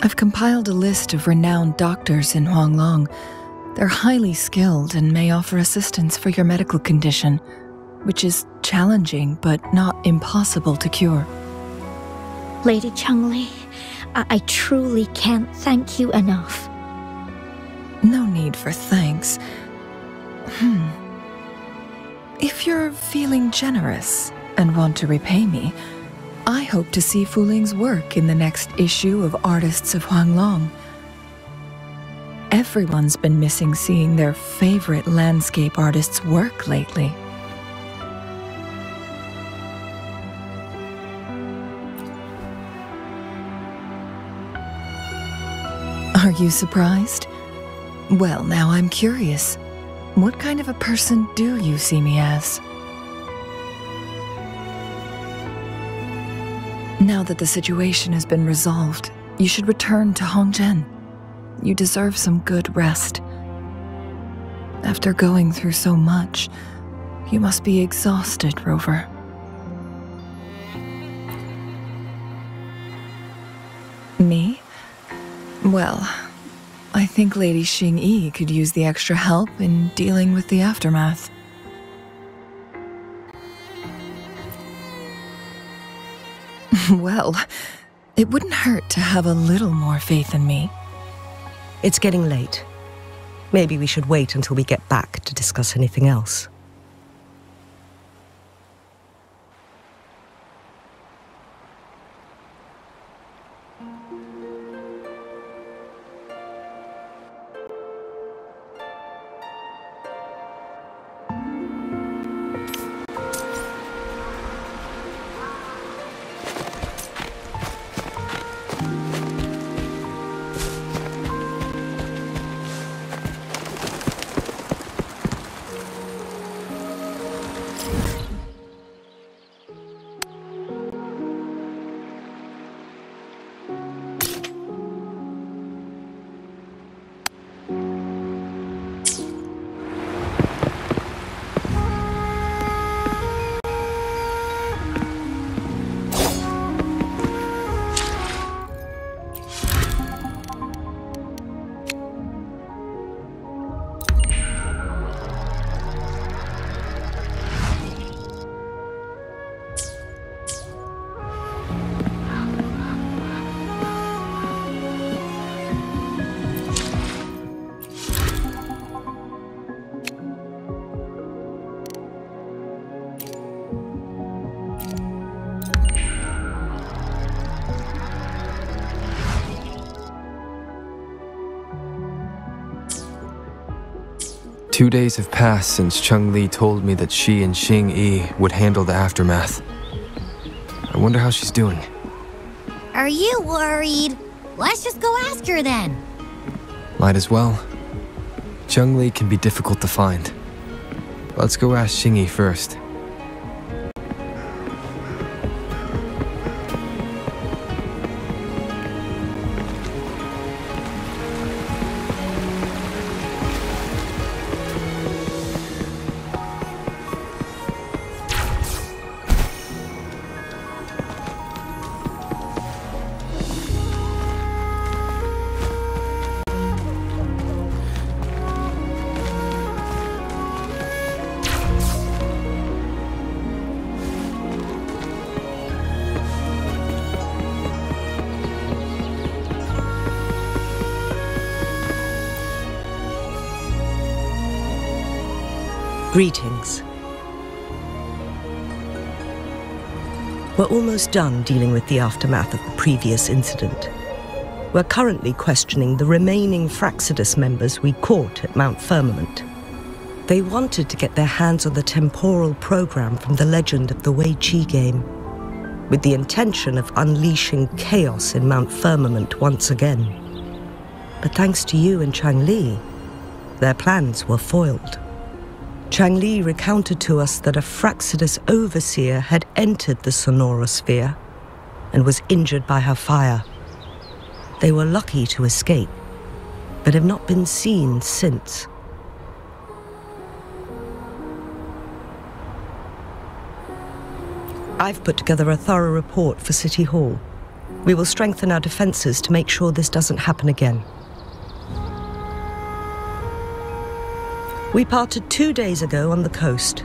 Speaker 4: I've compiled a list of renowned doctors in Huanglong. They're highly skilled and may offer assistance for your medical condition, which is challenging but not impossible to cure.
Speaker 14: Lady Changli, I, I truly can't thank you enough.
Speaker 4: No need for thanks. Hmm. If you're feeling generous and want to repay me, I hope to see Fu Ling's work in the next issue of Artists of Huanglong. Everyone's been missing seeing their favorite landscape artists work lately. Are you surprised? Well, now I'm curious. What kind of a person do you see me as? Now that the situation has been resolved, you should return to Hongzhen. You deserve some good rest. After going through so much, you must be exhausted, Rover. Me? Well, I think Lady Xing Yi could use the extra help in dealing with the aftermath. Well, it wouldn't hurt to have a little more faith in me.
Speaker 7: It's getting late. Maybe we should wait until we get back to discuss anything else.
Speaker 8: Days have passed since Changli told me that she and Xing Yi would handle the aftermath. I wonder how she's doing.
Speaker 5: Are you worried? Let's just go ask her then.
Speaker 8: Might as well. Changli can be difficult to find. Let's go ask Xing Yi first.
Speaker 7: Greetings. We're almost done dealing with the aftermath of the previous incident. We're currently questioning the remaining Fractsidus members we caught at Mount Firmament. They wanted to get their hands on the temporal program from the legend of the Weiqi game, with the intention of unleashing chaos in Mount Firmament once again. But thanks to you and Changli, their plans were foiled. Changli recounted to us that a Fractsidus overseer had entered the Sonorosphere and was injured by her fire. They were lucky to escape, but have not been seen since. I've put together a thorough report for City Hall. We will strengthen our defenses to make sure this doesn't happen again. We parted two days ago on the coast,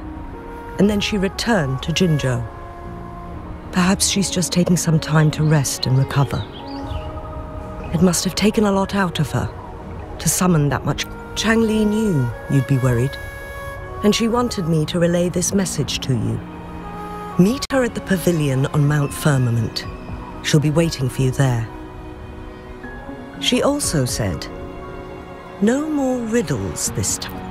Speaker 7: and then she returned to Jinzhou. Perhaps she's just taking some time to rest and recover. It must have taken a lot out of her to summon that much. Changli knew you'd be worried, and she wanted me to relay this message to you. Meet her at the pavilion on Mount Firmament. She'll be waiting for you there. She also said, no more riddles this time.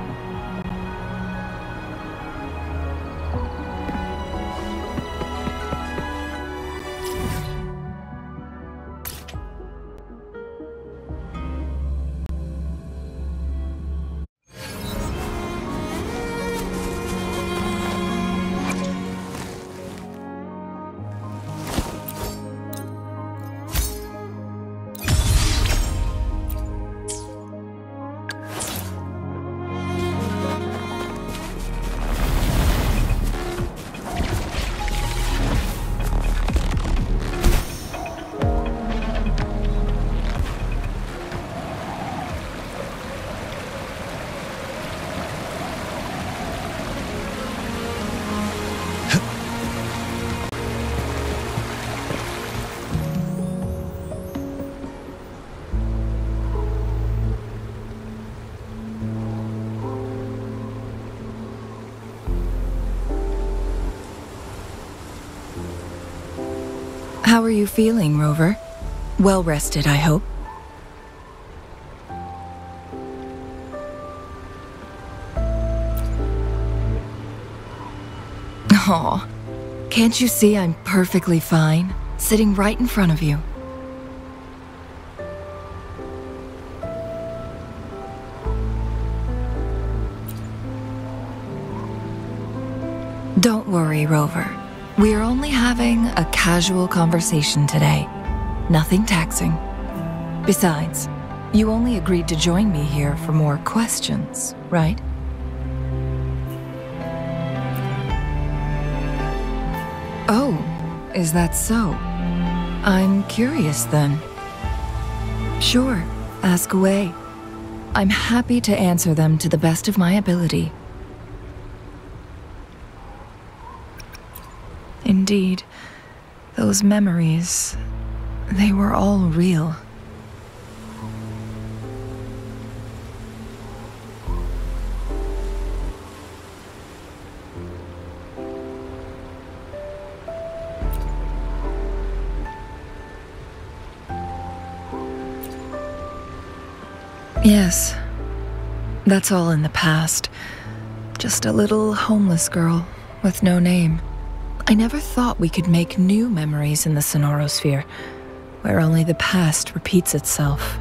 Speaker 4: You feeling, Rover? Well rested, I hope. Aw, can't you see I'm perfectly fine, sitting right in front of you? Don't worry, Rover. We're only having a casual conversation today. Nothing taxing. Besides, you only agreed to join me here for more questions, right? Oh, is that so? I'm curious then. Sure, ask away. I'm happy to answer them to the best of my ability. Indeed, those memories, they were all real. Yes, That's all in the past. Just a little homeless girl with no name. I never thought we could make new memories in the Sonorosphere, where only the past repeats itself.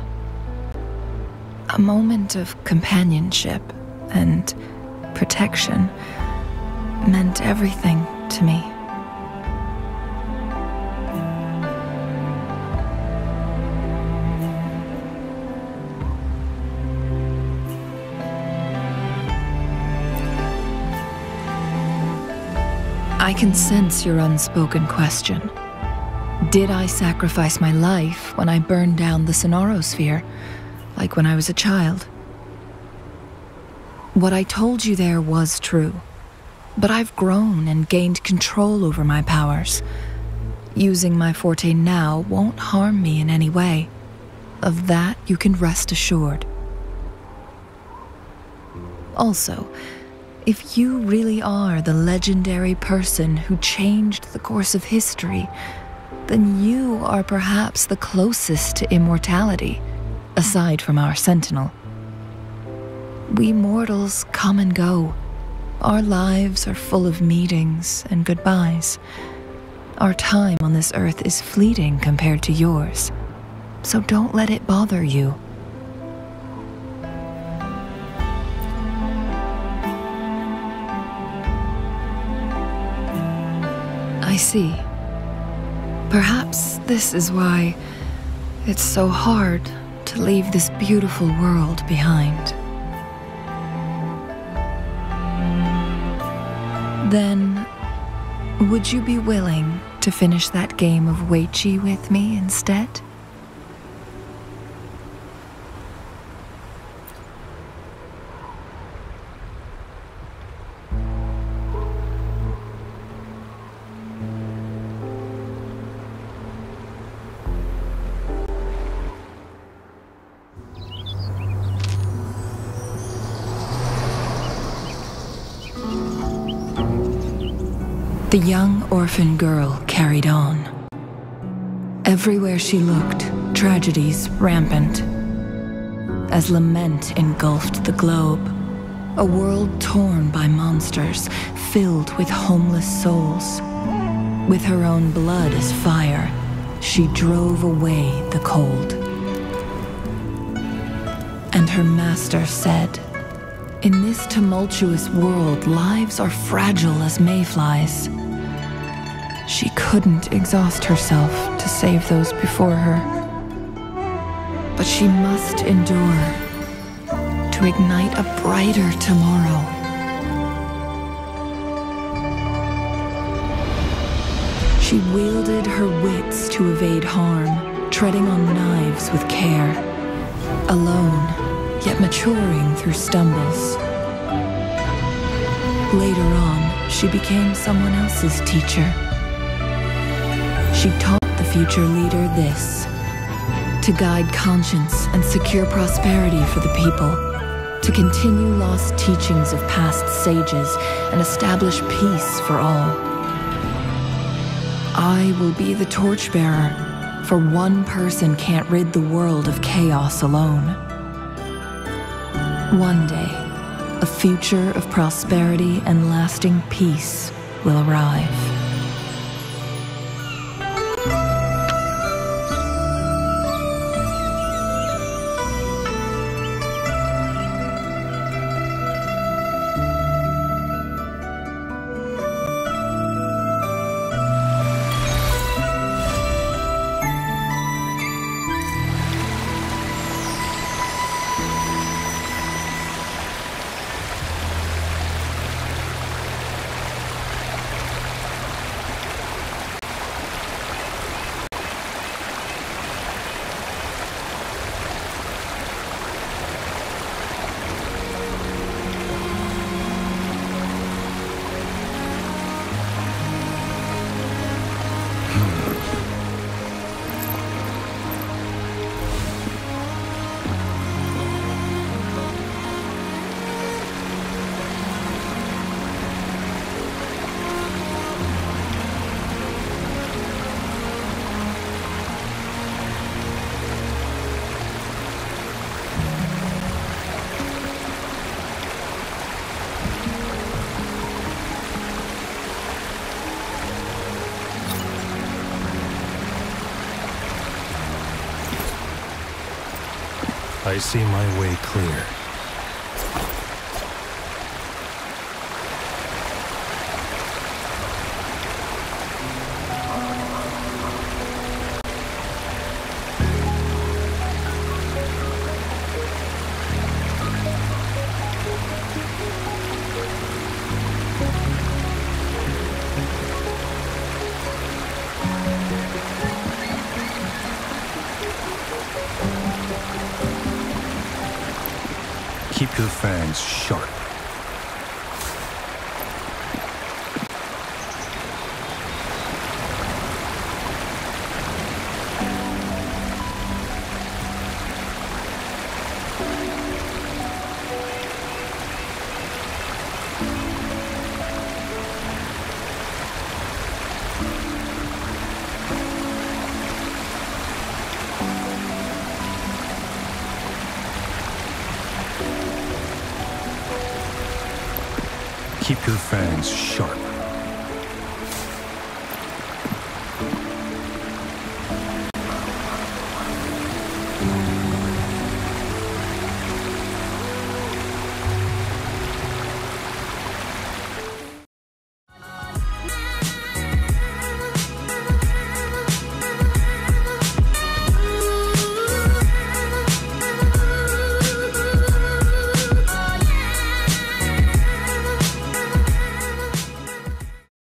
Speaker 4: A moment of companionship and protection meant everything to me. I can sense your unspoken question. Did I sacrifice my life when I burned down the Sonorosphere, like when I was a child? What I told you there was true, but I've grown and gained control over my powers. Using my forte now won't harm me in any way. Of that, you can rest assured. Also, if you really are the legendary person who changed the course of history, then you are perhaps the closest to immortality, aside from our sentinel. We mortals come and go. Our lives are full of meetings and goodbyes. Our time on this earth is fleeting compared to yours, so don't let it bother you. I see. Perhaps this is why it's so hard to leave this beautiful world behind. Then, would you be willing to finish that game of Weiqi with me instead? The young orphan girl carried on. Everywhere she looked, tragedies rampant. As lament engulfed the globe, a world torn by monsters, filled with homeless souls. With her own blood as fire, she drove away the cold. And her master said, In this tumultuous world, lives are fragile as mayflies. She couldn't exhaust herself to save those before her. But she must endure to ignite a brighter tomorrow. She wielded her wits to evade harm, treading on knives with care. Alone, yet maturing through stumbles. Later on, she became someone else's teacher. She taught the future leader this to guide conscience and secure prosperity for the people, to continue lost teachings of past sages and establish peace for all. I will be the torchbearer, for one person can't rid the world of chaos alone. One day, a future of prosperity and lasting peace will arrive.
Speaker 10: I see my way clear.